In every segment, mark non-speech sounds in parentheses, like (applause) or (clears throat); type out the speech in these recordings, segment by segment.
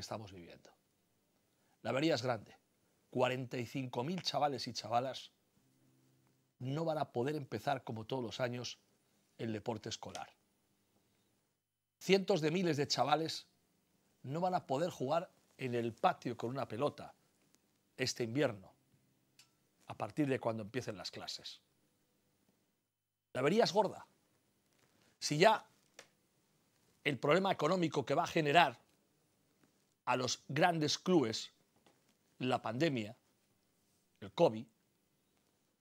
estamos viviendo. La avería es grande. 45.000 chavales y chavalas no van a poder empezar como todos los años el deporte escolar. Cientos de miles de chavales no van a poder jugar en el patio con una pelota este invierno, a partir de cuando empiecen las clases. La avería es gorda. Si ya el problema económico que va a generar a los grandes clubes la pandemia, el COVID,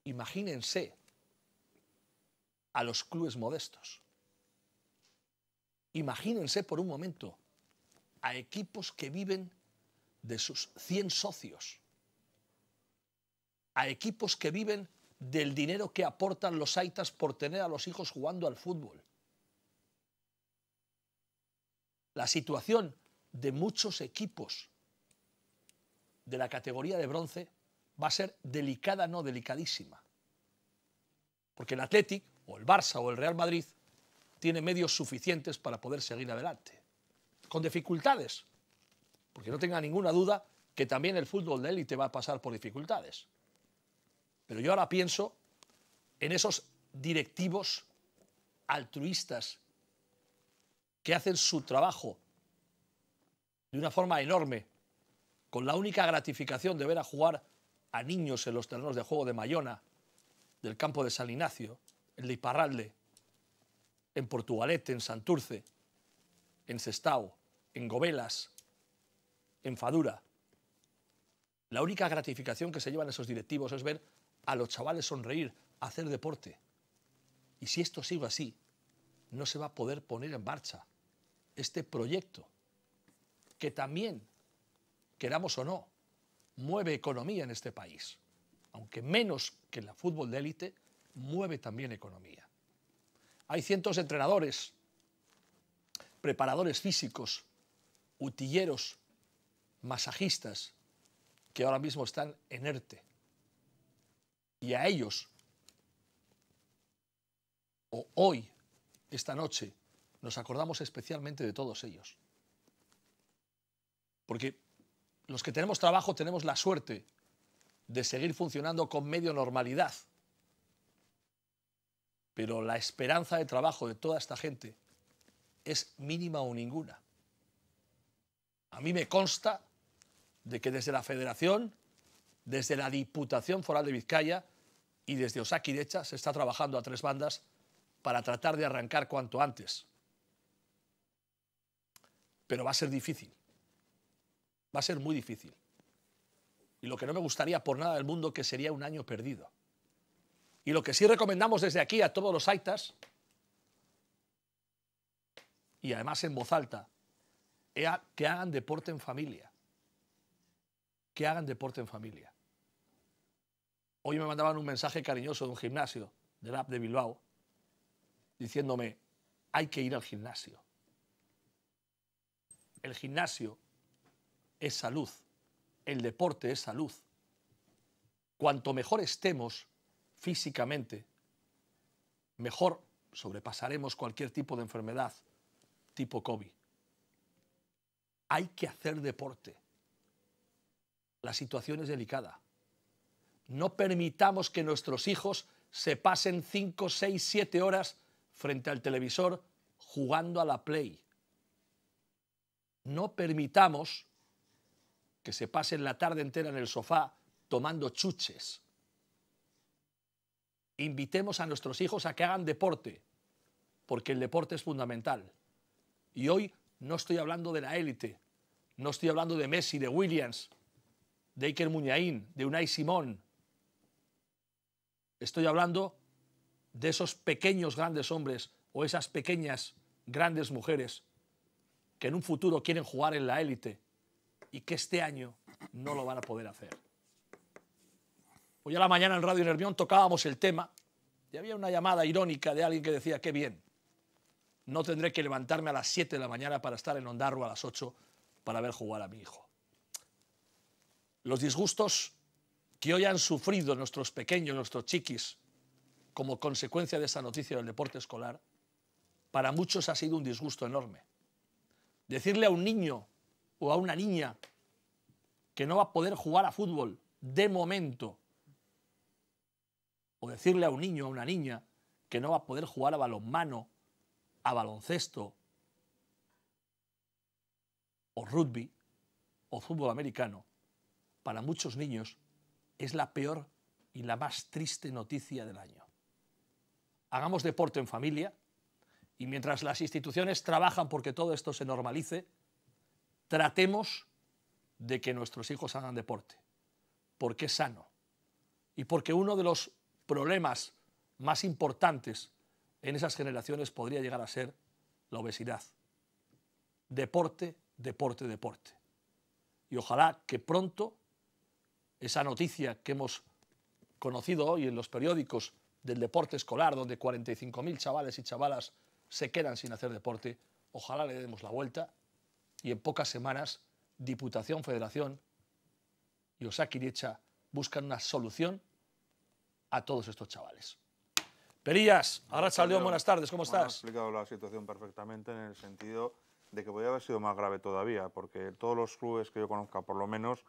imagínense a los clubes modestos. Imagínense por un momento a equipos que viven de sus 100 socios, a equipos que viven del dinero que aportan los aitas por tener a los hijos jugando al fútbol. La situación de muchos equipos de la categoría de bronce va a ser delicada, no delicadísima. Porque el Athletic, o el Barça, o el Real Madrid, tiene medios suficientes para poder seguir adelante. Con dificultades, porque no tenga ninguna duda que también el fútbol de élite va a pasar por dificultades. Pero yo ahora pienso en esos directivos altruistas que hacen su trabajo de una forma enorme, con la única gratificación de ver a jugar a niños en los terrenos de juego de Mayona, del campo de San Ignacio, el de Iparralde, en Portugalete, en Santurce, en Sestao, en Gobelas, en Fadura. La única gratificación que se llevan esos directivos es ver a los chavales sonreír, hacer deporte. Y si esto sigue así, no se va a poder poner en marcha este proyecto que también, queramos o no, mueve economía en este país. Aunque menos que en la fútbol de élite, mueve también economía. Hay cientos de entrenadores, preparadores físicos, utilleros, masajistas, que ahora mismo están en ERTE. Y a ellos, o hoy, esta noche, nos acordamos especialmente de todos ellos. Porque los que tenemos trabajo tenemos la suerte de seguir funcionando con medio normalidad. Pero la esperanza de trabajo de toda esta gente es mínima o ninguna. A mí me consta de que desde la Federación, desde la Diputación Foral de Vizcaya y desde Osaki Decha se está trabajando a tres bandas para tratar de arrancar cuanto antes. Pero va a ser difícil va a ser muy difícil. Y lo que no me gustaría por nada del mundo que sería un año perdido. Y lo que sí recomendamos desde aquí a todos los aitas, y además en voz alta, es que hagan deporte en familia. Que hagan deporte en familia. Hoy me mandaban un mensaje cariñoso de un gimnasio del app de Bilbao diciéndome, hay que ir al gimnasio. El gimnasio es salud, el deporte es salud. Cuanto mejor estemos físicamente, mejor sobrepasaremos cualquier tipo de enfermedad tipo COVID. Hay que hacer deporte. La situación es delicada. No permitamos que nuestros hijos se pasen 5, 6, 7 horas frente al televisor jugando a la Play. No permitamos que se pasen la tarde entera en el sofá tomando chuches. Invitemos a nuestros hijos a que hagan deporte, porque el deporte es fundamental. Y hoy no estoy hablando de la élite, no estoy hablando de Messi, de Williams, de Iker Muñain, de Unai Simón. Estoy hablando de esos pequeños grandes hombres o esas pequeñas grandes mujeres que en un futuro quieren jugar en la élite y que este año no lo van a poder hacer. Hoy a la mañana en Radio Nervión tocábamos el tema y había una llamada irónica de alguien que decía, qué bien, no tendré que levantarme a las 7 de la mañana para estar en Ondarro a las 8 para ver jugar a mi hijo. Los disgustos que hoy han sufrido nuestros pequeños, nuestros chiquis, como consecuencia de esa noticia del deporte escolar, para muchos ha sido un disgusto enorme. Decirle a un niño o a una niña que no va a poder jugar a fútbol de momento, o decirle a un niño o a una niña que no va a poder jugar a balonmano, a baloncesto, o rugby, o fútbol americano, para muchos niños es la peor y la más triste noticia del año. Hagamos deporte en familia y mientras las instituciones trabajan porque todo esto se normalice, tratemos de que nuestros hijos hagan deporte, porque es sano y porque uno de los problemas más importantes en esas generaciones podría llegar a ser la obesidad. Deporte, deporte, deporte. Y ojalá que pronto esa noticia que hemos conocido hoy en los periódicos del deporte escolar, donde 45.000 chavales y chavalas se quedan sin hacer deporte, ojalá le demos la vuelta y en pocas semanas Diputación, Federación y Osakiricha buscan una solución a todos estos chavales. Perillas, ahora León, buenas tardes, ¿cómo estás? Has explicado la situación perfectamente en el sentido de que podría haber sido más grave todavía, porque todos los clubes que yo conozca, por lo menos,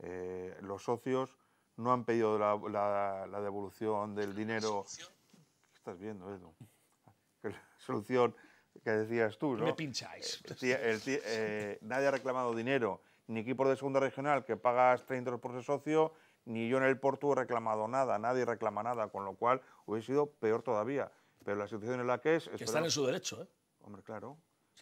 eh, los socios no han pedido la, devolución del dinero. ¿Qué estás viendo, Edu? (laughs) La solución que decías tú, ¿no? Me pincháis. Eh, eh, nadie ha reclamado dinero, ni equipo de segunda regional que pagas 30 euros por ser socio, ni yo en el Porto he reclamado nada, nadie reclama nada, con lo cual hubiese sido peor todavía. Pero la situación en la que es... Que están en su derecho, ¿eh? Hombre, claro.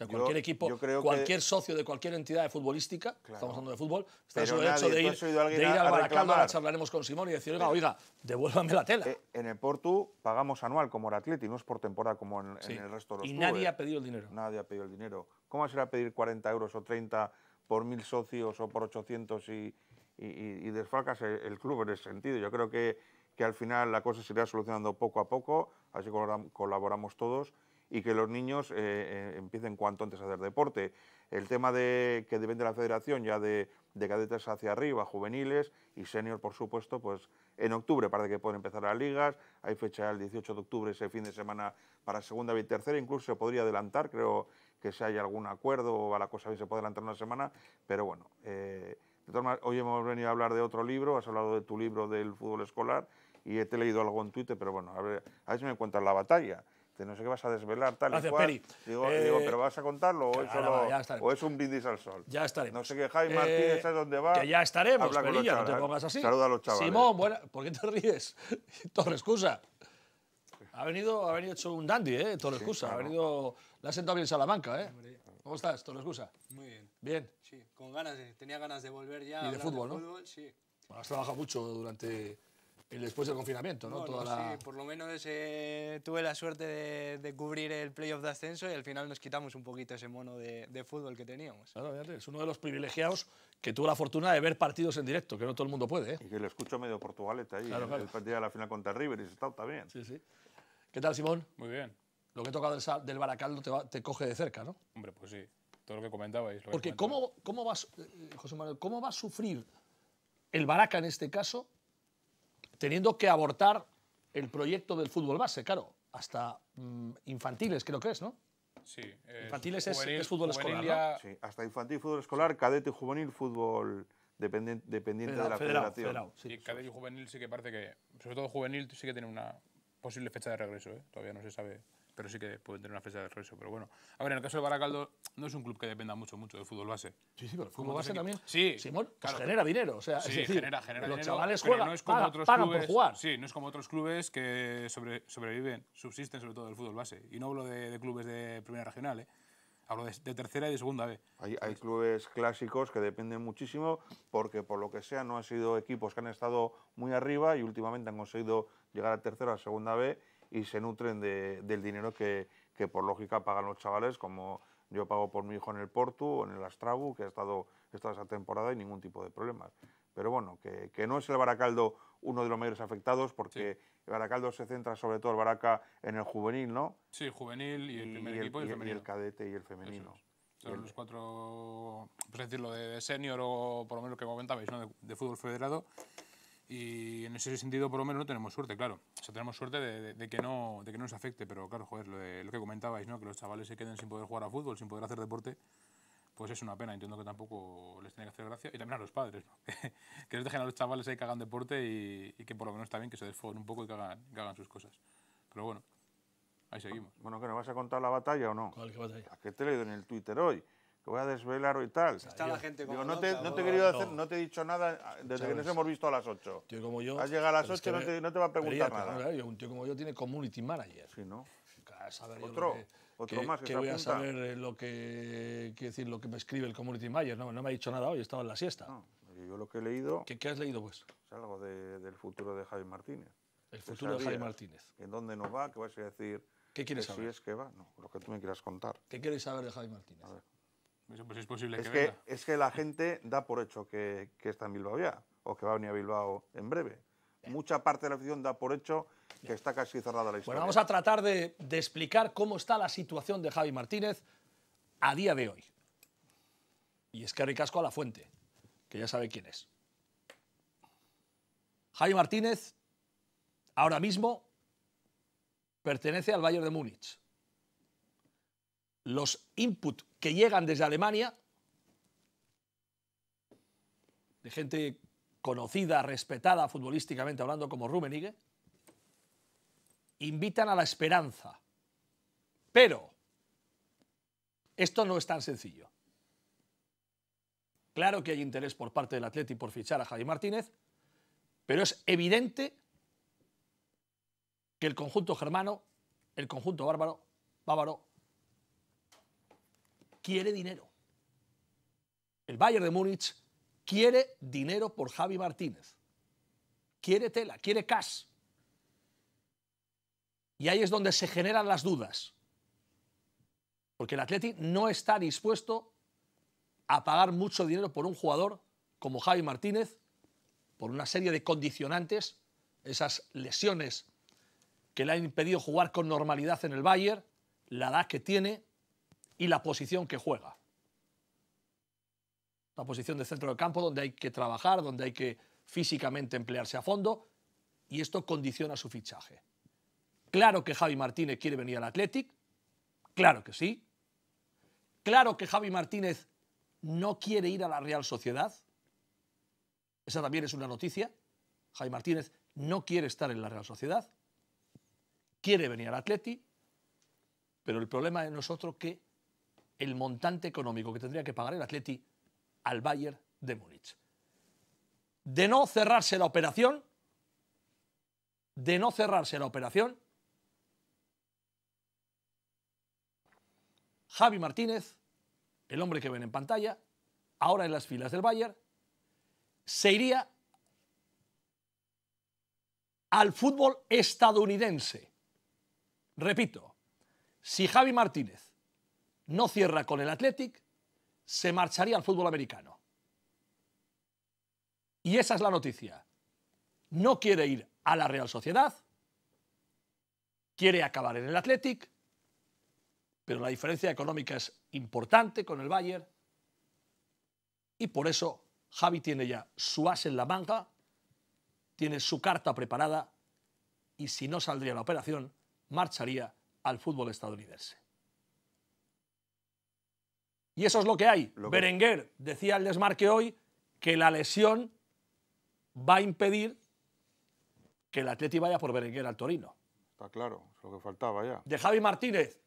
Sea, cualquier equipo, cualquier socio de cualquier entidad de futbolística, estamos hablando de fútbol, está en su derecho de ir, de ir al Baracaldo, ahora charlaremos con Simón y decir, oiga, oiga, devuélvame la tela. Eh, en el Porto pagamos anual como el Atleti, no es por temporada como en, el resto de los Y clubes. nadie ha pedido el dinero. Nadie ha pedido el dinero. ¿Cómo será pedir 40 euros o 30 por mil socios o por 800 y, y, desfalcas el, club en ese sentido. Yo creo que, que al final la cosa se irá solucionando poco a poco, así colaboramos todos y que los niños eh, eh, empiecen cuanto antes a hacer deporte. El tema de que depende de la federación ya de, de, cadetes hacia arriba, juveniles y senior, por supuesto, pues en octubre parece que pueden empezar las ligas, hay fecha el 18 de octubre, ese fin de semana para segunda y tercera, incluso se podría adelantar, creo que si hay algún acuerdo o la cosa bien se puede adelantar una semana, pero bueno, eh, hoy hemos venido a hablar de otro libro, has hablado de tu libro del fútbol escolar y te he leído algo en Twitter, pero bueno, a ver, a ver si me cuentas la batalla. No sé qué vas a desvelar, tal Gracias, y cual. Peri. Digo, digo, ¿pero vas a contarlo o, es, solo, o es un brindis al sol? Ya estaremos. No sé qué, Jaime Martínez, ¿sabes dónde va? Que ya estaremos, Perilla, no te pongas así. Saluda a los chavales. Simón, buena, ¿por qué te ríes? (laughs) Torres Cusa. Ha venido, ha venido hecho un dandy, ¿eh? Torres Cusa. Ha venido, le ha sentado bien Salamanca, ¿eh? ¿Cómo estás, Torres Cusa? Muy bien. Bien. Sí, con ganas de, tenía ganas de volver ya. Y de fútbol, ¿no? Fútbol, sí. Bueno, has trabajado mucho durante después del confinamiento, ¿no? Toda Sí, por lo menos eh, tuve la suerte de, cubrir el playoff de ascenso y al final nos quitamos un poquito ese mono de, fútbol que teníamos. Claro, es uno de los privilegiados que tuvo la fortuna de ver partidos en directo, que no todo el mundo puede. ¿eh? Y que lo escucho medio Portugalete ahí, claro, el partido de la final contra River y está también. Sí, sí. ¿Qué tal, Simón? Muy bien. Lo que toca del, del Baracaldo te, te coge de cerca, ¿no? Hombre, pues sí todo lo que comentabais. Porque ¿cómo, cómo, va, eh, José Manuel, ¿cómo va a sufrir el Baraca en este caso teniendo que abortar el proyecto del fútbol base? Claro, hasta mm, infantiles creo que es, ¿no? Sí. infantiles es, fútbol escolar, Sí, hasta infantil fútbol escolar, cadete y juvenil fútbol dependiente, dependiente de la federación. sí, cadete y juvenil sí que parece que, sobre todo juvenil sí que tiene una posible fecha de regreso, ¿eh? todavía no se sabe pero sí que pueden tener una fecha de regreso. Pero bueno, a ver, en el caso del Baracaldo no es un club que dependa mucho, mucho del fútbol base. Sí, sí, pero el fútbol base también. Sí, Simón, pues genera dinero. O sea, sí, es decir, genera, genera los dinero, chavales juegan, no es como pagan, otros pagan clubes, por jugar. Sí, no es como otros clubes que sobre, sobreviven, subsisten sobre todo del fútbol base. Y no hablo de, de clubes de primera regional, ¿eh? Hablo de, de, tercera y de segunda B. Hay, hay, clubes clásicos que dependen muchísimo porque por lo que sea no han sido equipos que han estado muy arriba y últimamente han conseguido llegar a tercera o a segunda B y se nutren de, del dinero que, que por lógica pagan los chavales, como yo pago por mi hijo en el Portu o en el Astrabu, que ha estado esta esa temporada y ningún tipo de problemas. Pero bueno, que, que, no es el Baracaldo uno de los mayores afectados, porque el Baracaldo se centra sobre todo el Baraca en el juvenil, ¿no? Sí, juvenil y el primer equipo y el, femenino. Y el cadete y el femenino. Son los cuatro, pues decirlo, de, senior o por lo menos lo que comentabais, ¿no? de, de fútbol federado y en ese sentido, por lo menos, no tenemos suerte, claro. O sea, tenemos suerte de, que, no, de que no nos afecte, pero claro, joder, lo, que comentabais, ¿no? Que los chavales se queden sin poder jugar a fútbol, sin poder hacer deporte, pues es una pena. Entiendo que tampoco les tiene que hacer gracia. Y también a los padres, ¿no? (laughs) que les dejen a los chavales ahí que hagan deporte y, y que por lo menos también que se desfoguen un poco y que hagan, que hagan sus cosas. Pero bueno, ahí seguimos. Bueno, ¿que nos vas a contar la batalla o no? ¿Cuál que batalla? ¿A qué te he leído en el Twitter hoy? Que voy a desvelar hoy tal. Está la gente como Digo, no te, loca, no te he querido no. hacer, no te he dicho nada desde que nos hemos visto a las 8. tío como yo. Has llegado a las pero es 8 y no te, no te va a pero preguntar ya, pero nada. claro, un tío como yo tiene community manager. Sí, ¿no? A saber Otro, que- otro que- más que que se voy a saber eh, lo que, quiero decir, lo que me escribe el community manager. No, no me ha dicho nada hoy, estaba en la siesta. No, yo lo que he leído ¿Qué, qué has leído, pues? es algo de- del futuro de Javi Martínez. El que futuro de. Jaime Martínez. ¿En dónde nos va? ¿Qué vas a decir? ¿Qué quieres que saber? si es que va. No, lo que tú me quieras contar. ¿Qué quieres saber de Jaime Martínez? ver. Eso pues es posible Es que, que, venga. es que la gente da por hecho que, que está en Bilbao ya, o que va a venir a Bilbao en breve. Mucha parte de la afición da por hecho que está casi cerrada la historia. Bueno, vamos a tratar de, de explicar cómo está la situación de Javi Martínez a día de hoy. Y es que ricasco a la fuente, que ya sabe quién es. Javi Martínez ahora mismo pertenece al Bayern de Múnich. Los input que llegan desde Alemania, de gente conocida, respetada futbolísticamente hablando como Rummenigge, invitan a la esperanza. Pero esto no es tan sencillo. Claro que hay interés por parte del Atleti por fichar a Javi Martínez, pero es evidente que el conjunto germano, el conjunto bárbaro, bávaro, quiere dinero. El Bayern de Múnich quiere dinero por Javi Martínez. Quiere tela, quiere cash. Y ahí es donde se generan las dudas. Porque el Atleti no está dispuesto a pagar mucho dinero por un jugador como Javi Martínez, por una serie de condicionantes, esas lesiones que le han impedido jugar con normalidad en el Bayern, la edad que tiene y la posición que juega. Una posición de centro del campo donde hay que trabajar, donde hay que físicamente emplearse a fondo, y esto condiciona su fichaje. Claro que Javi Martínez quiere venir al Athletic, claro que sí. Claro que Javi Martínez no quiere ir a la Real Sociedad. Esa también es una noticia. Javi Martínez no quiere estar en la Real Sociedad. Quiere venir al Atleti, pero el problema es nosotros que el montante económico que tendría que pagar el Atleti al Bayern de Múnich. De no cerrarse la operación, de no cerrarse la operación, Javi Martínez, el hombre que ven en pantalla, ahora en las filas del Bayern, se iría al fútbol estadounidense. Repito, si Javi Martínez no cierra con el Athletic, se marcharía al fútbol americano. Y esa es la noticia. No quiere ir a la Real Sociedad, quiere acabar en el Athletic, pero la diferencia económica es importante con el Bayern y por eso Javi tiene ya su as en la manga, tiene su carta preparada y si no saldría la operación, marcharía al fútbol estadounidense. Y eso es lo que hay. Lo que- Berenguer decía el desmarque hoy que la lesión va a impedir que el Atleti vaya por Berenguer al Torino. Está claro, es lo que faltaba ya. De Javi Martínez.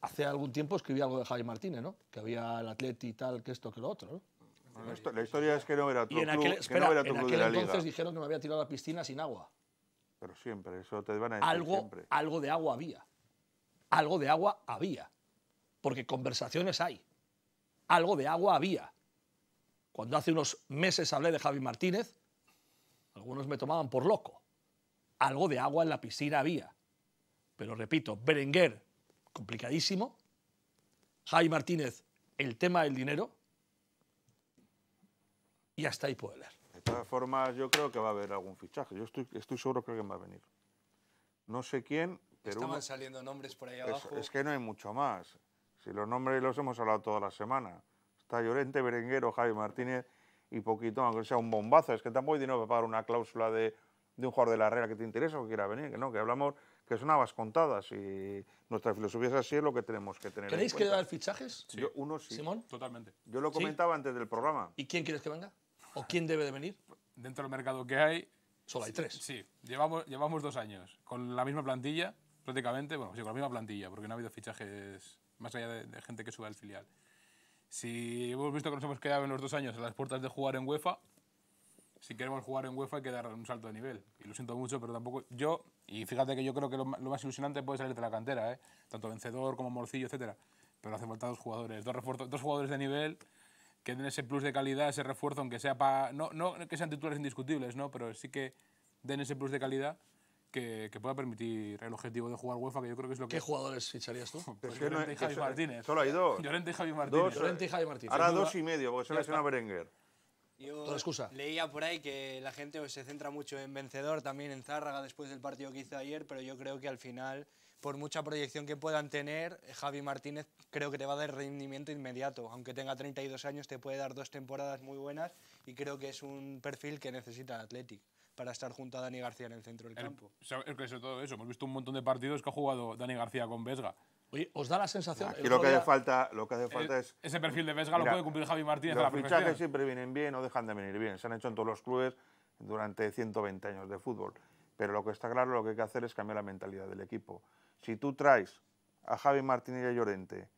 Hace algún tiempo escribí algo de Javi Martínez, ¿no? Que había el Atleti y tal, que esto, que lo otro, ¿no? La, histo- la historia es que no era otro Y en club, aquel, que espera, no era en otro club de la entonces liga. dijeron que me había tirado a la piscina sin agua. Pero siempre, eso te van a decir Algo, siempre. algo de agua había. Algo de agua había. Porque conversaciones hay. Algo de agua había. Cuando hace unos meses hablé de Javi Martínez, algunos me tomaban por loco. Algo de agua en la piscina había. Pero repito, Berenguer, complicadísimo. Javi Martínez, el tema del dinero. Y hasta ahí puede leer. De todas formas, yo creo que va a haber algún fichaje. Yo estoy, estoy seguro que alguien va a venir. No sé quién, pero Estaban uno- saliendo nombres por ahí es, abajo. es que no hay mucho más. Si los nombres los hemos hablado toda la semana. Está Llorente, Berenguero, Javi Martínez y poquito, aunque sea un bombazo. Es que tampoco hay dinero para pagar una cláusula de, de un jugador de la Real que te interesa o que quiera venir. Que no, que hablamos que son habas contadas y nuestra filosofía es así, es lo que tenemos que tener. en ¿Queréis que dar fichajes? Yo, uno sí. Simón. Totalmente. Yo lo ¿Sí? comentaba antes del programa. ¿Y quién quieres que venga? ¿O quién debe de venir? Dentro del mercado que hay, Solo hay tres. sí, llevamos, llevamos dos años con la misma plantilla, prácticamente, bueno, sí, con la misma plantilla, porque no ha habido fichajes más allá de, de gente que sube al filial. Si hemos visto que nos hemos quedado en los dos años a las puertas de jugar en UEFA, si queremos jugar en UEFA hay que dar un salto de nivel. Y lo siento mucho, pero tampoco yo, y fíjate que yo creo que lo, más ilusionante puede salir de la cantera, ¿eh? tanto Vencedor como Morcillo, etcétera. Pero hacen falta dos jugadores, dos, refuerzos, dos jugadores de nivel que den ese plus de calidad, ese refuerzo, aunque sea para. No, no que sean titulares indiscutibles, ¿no? pero sí que den ese plus de calidad que, que pueda permitir el objetivo de jugar UEFA, que yo creo que es lo que. ¿Qué jugadores ficharías tú? (laughs) Pues Es que no Llorente y Javi Martínez. Solo hay dos. Llorente y Javi Martínez. Dos, Llorente y Javi Martínez. Ahora dos y medio, porque se lesiona. Berenguer. Yo Toda excusa. leía por ahí que la gente se centra mucho en vencedor, también en Zárraga después del partido que hizo ayer, pero yo creo que al final, por mucha proyección que puedan tener, Javi Martínez creo que te va a dar rendimiento inmediato. Aunque tenga 32 años, te puede dar dos temporadas muy buenas y creo que es un perfil que necesita el Athletic para estar junto a Dani García en el centro del El- campo. es que sobre todo eso, hemos visto un montón de partidos que ha jugado Dani García con Vesga. Oye, ¿os da la sensación? Aquí el lo que hace falta, lo que hace falta Eh, es ese perfil de Vesga lo puede cumplir Javi Martínez a Los la fichajes siempre vienen bien o dejan de venir bien. Se han hecho en todos los clubes durante 120 años de fútbol. Pero lo que está claro, lo que hay que hacer es cambiar la mentalidad del equipo. Si tú traes a Javi Martínez y a Llorente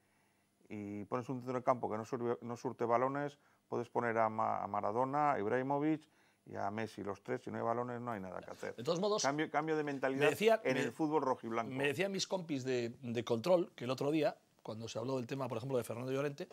y pones un centro de campo que no, surve- no surte balones, puedes poner a, Ma- a Maradona, a Ibrahimovic y a Messi, los tres. Si no hay balones, no hay nada que hacer. De todos modos, Cambio, cambio de mentalidad me decía- en me- el fútbol rojiblanco. Me decían mis compis de, de control que el otro día, cuando se habló del tema, por ejemplo, de Fernando Llorente,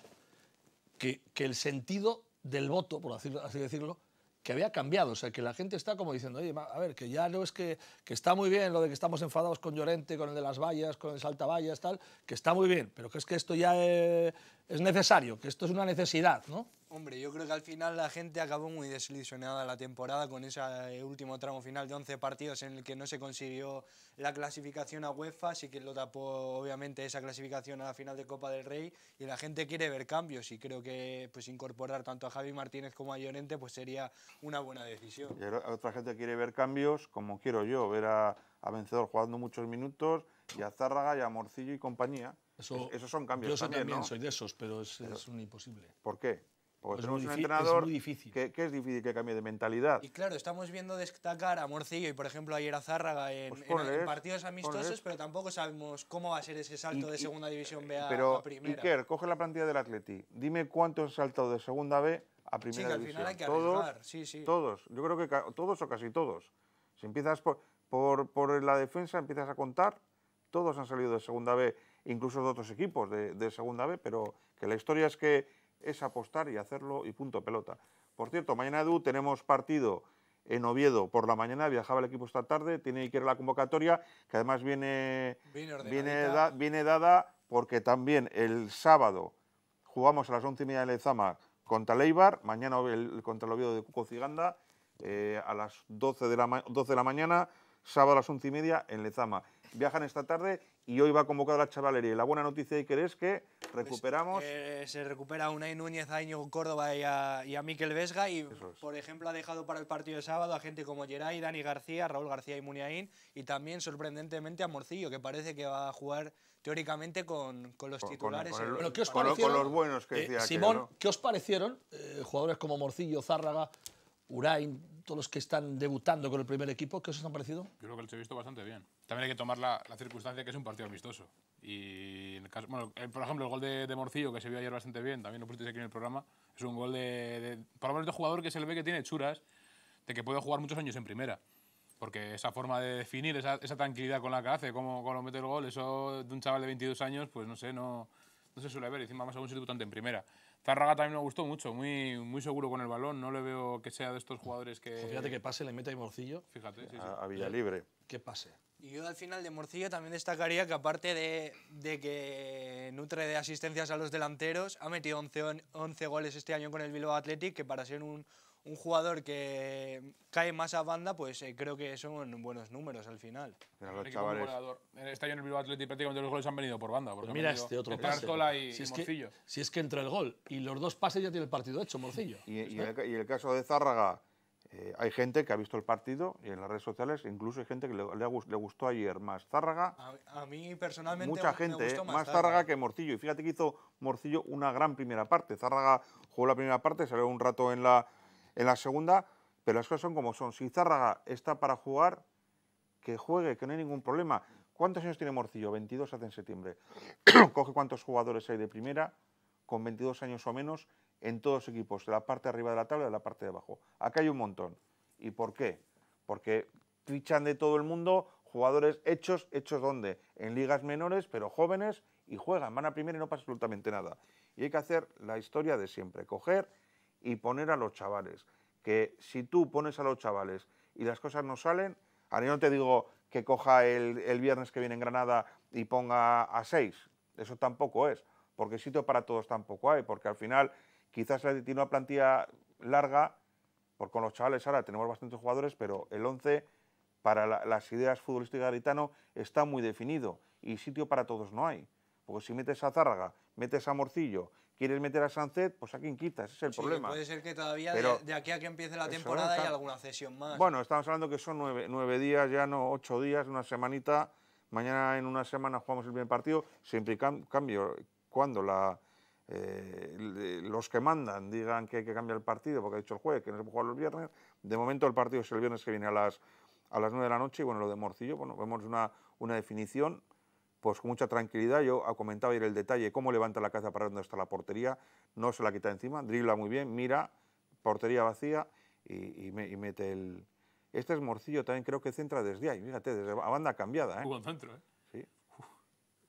que, que el sentido del voto, por así, así decirlo, que había cambiado. O sea, que la gente está como diciendo, oye, a ver, que ya no es que, que está muy bien lo de que estamos enfadados con Llorente, con el de las vallas, con el saltavallas, tal, que está muy bien, pero que es que esto ya eh, es necesario, que esto es una necesidad, ¿no? Hombre, yo creo que al final la gente acabó muy desilusionada la temporada con ese eh, último tramo final de 11 partidos en el que no se consiguió la clasificación a UEFA, sí que lo tapó obviamente esa clasificación a la final de Copa del Rey y la gente quiere ver cambios y creo que pues incorporar tanto a Javi Martínez como a Llorente pues sería una buena decisión. Y otra gente quiere ver cambios, como quiero yo, ver a, a Vencedor jugando muchos minutos y a Zárraga y a Morcillo y compañía. Eso, Es- esos son cambios Yo también, también ¿no? soy de esos, pero es, es un imposible. ¿Por qué? Porque Es tenemos muy un es entrenador muy difícil. Que, que es difícil que cambie de mentalidad. Y claro, estamos viendo destacar a Morcillo y por ejemplo ayer a Zárraga en, Pues ponles, en partidos amistosos, ponles. pero tampoco sabemos cómo va a ser ese salto Y- de y- segunda división B a, Pero, a primera. Iker, coge la plantilla del Atleti. Dime cuántos han saltado de segunda B a primera Sí, que al división. final hay que todos, sí, sí. todos. Yo creo que todos o casi todos. Si empiezas por, por, por la defensa, empiezas a contar, todos han salido de segunda B, incluso de otros equipos de, de segunda B, pero que la historia es que es apostar y hacerlo y punto pelota. Por cierto, mañana Edu tenemos partido en Oviedo por la mañana, viajaba el equipo esta tarde, tiene que ir a la convocatoria, que además viene, Viene da- dada porque también el sábado jugamos a las once y media en Lezama contra Leibar, mañana el, contra el Oviedo de Cuco Ciganda, eh, a las 12 de, la, ma- 12 de la mañana, sábado a las once y media en Lezama. Viajan esta tarde y hoy va convocada la chavalería. Y la buena noticia, Iker, es que recuperamos... Eh, se recupera a Unai Núñez, a Íñigo Córdoba y a, y a Miquel Vesga y, es. por ejemplo, ha dejado para el partido de sábado a gente como Geray, Dani García, Raúl García y Muniain y también, sorprendentemente, a Morcillo, que parece que va a jugar teóricamente con, con los con- titulares. con el- Bueno, ¿qué os con los buenos que Eh, decía Simón, ¿no? ¿qué os parecieron eh, jugadores como Morcillo, Zárraga, Urain, todos los que están debutando con el primer equipo? ¿Qué os han parecido? Yo creo que se ha visto bastante bien. También hay que tomar la, la circunstancia que es un partido amistoso. Y, en el caso, bueno, el- por ejemplo, el gol de, de Morcillo, que se vio ayer bastante bien, también lo pusisteis aquí en el programa, es un gol de, de- por lo menos de jugador que se le ve que tiene churas, de que puede jugar muchos años en primera. Porque esa forma de definir, esa, esa tranquilidad con la que hace, cómo, cómo mete el gol, eso de un chaval de 22 años, pues no sé, no, no se suele ver. Encima más aún ser debutante en primera. Zárraga también me gustó mucho, muy, muy seguro con el balón. No le veo que sea de estos jugadores que... Pues fíjate que pase, le mete ahí Morcillo, Fíjate, sí, sí. a, a Villalibre. que pase. Y yo al final de Morcillo también destacaría que aparte de, de que nutre de asistencias a los delanteros, ha metido 11, on- 11 goles este año con el Bilbao Athletic, que para ser un, un jugador que cae más a banda, pues eh, creo que son buenos números al final. Mira, El los chavales. Este año en el Bilbao Athletic prácticamente los goles han venido por banda. Porque Pues mira este otro entre pase. Y, si, y es que, Morcillo. si es que entra el gol y los dos pases ya tiene el partido hecho, Morcillo. Y, y el, y el caso de Zárraga, Eh, hay gente que ha visto el partido y en las redes sociales incluso hay gente que le, le, le gustó ayer más Zárraga. A, a mí personalmente Mucha me gente, gustó ¿eh? más, más Zárraga que Morcillo. Y fíjate que hizo Morcillo una gran primera parte. Zárraga jugó la primera parte, salió un rato en la, en la segunda, pero las cosas son como son. Si Zárraga está para jugar, que juegue, que no hay ningún problema. ¿Cuántos años tiene Morcillo? 22 hace en septiembre. (clears throat) Coge cuántos jugadores hay de primera, con 22 años o menos, en todos los equipos, de la parte arriba de la tabla y de la parte de abajo. Acá hay un montón. ¿Y por qué? Porque fichan de todo el mundo jugadores hechos, hechos donde? En ligas menores, pero jóvenes, y juegan, van a primera y no pasa absolutamente nada. Y hay que hacer la historia de siempre, coger y poner a los chavales. Que si tú pones a los chavales y las cosas no salen, ahora yo no te digo que coja el, el viernes que viene en Granada y ponga a seis, eso tampoco es, porque sitio para todos tampoco hay, porque al final quizás tiene una plantilla larga, porque con los chavales ahora tenemos bastantes jugadores, pero el 11 para la, las ideas futbolísticas de Garitano está muy definido y sitio para todos no hay. Porque si metes a Zárraga, metes a Morcillo, quieres meter a Sancet, pues a quién quitas, ese es el Sí, problema. puede ser que todavía Pero- de, de aquí a que empiece la temporada haya alguna cesión más. Bueno, estamos hablando que son nueve, nueve días, ya no ocho días, una semanita. Mañana en una semana jugamos el primer partido, siempre y cam- cambio cuando la, eh, los que mandan digan que hay que cambiar el partido, porque ha dicho el juez que no se puede jugar los viernes. De momento el partido es el viernes que viene a las, a las 9 de la noche y bueno, lo de Morcillo, bueno, vemos una, una definición pues con mucha tranquilidad. Yo ha comentado ayer el detalle, cómo levanta la cabeza para ver dónde está la portería, no se la quita encima, dribla muy bien, mira, portería vacía y, y me- y mete el... Este es Morcillo, también creo que centra desde ahí, fíjate, desde a banda cambiada. ¿eh? Jugó en centro, ¿eh? Sí.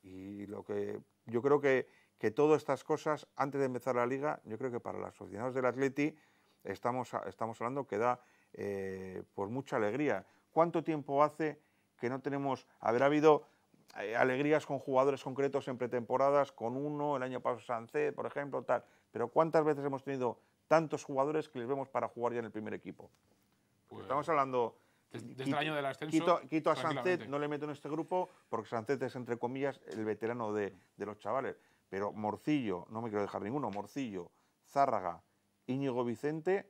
Y lo que yo creo que, que todas estas cosas, antes de empezar la liga, yo creo que para los aficionados del Atleti estamos, estamos hablando que da eh, pues mucha alegría. ¿Cuánto tiempo hace que no tenemos, haber habido alegrías con jugadores concretos en pretemporadas, con uno, el año pasado Sancet, por ejemplo, tal? Pero ¿cuántas veces hemos tenido tantos jugadores que les vemos para jugar ya en el primer equipo? Pues, Estamos hablando... Desde- desde quito- el año del ascenso, Quito, quito a Sancet, no le meto en este grupo porque Sancet es, entre comillas, el veterano de, de los chavales. Pero Morcillo, no me quiero dejar ninguno, Morcillo, Zárraga, Íñigo Vicente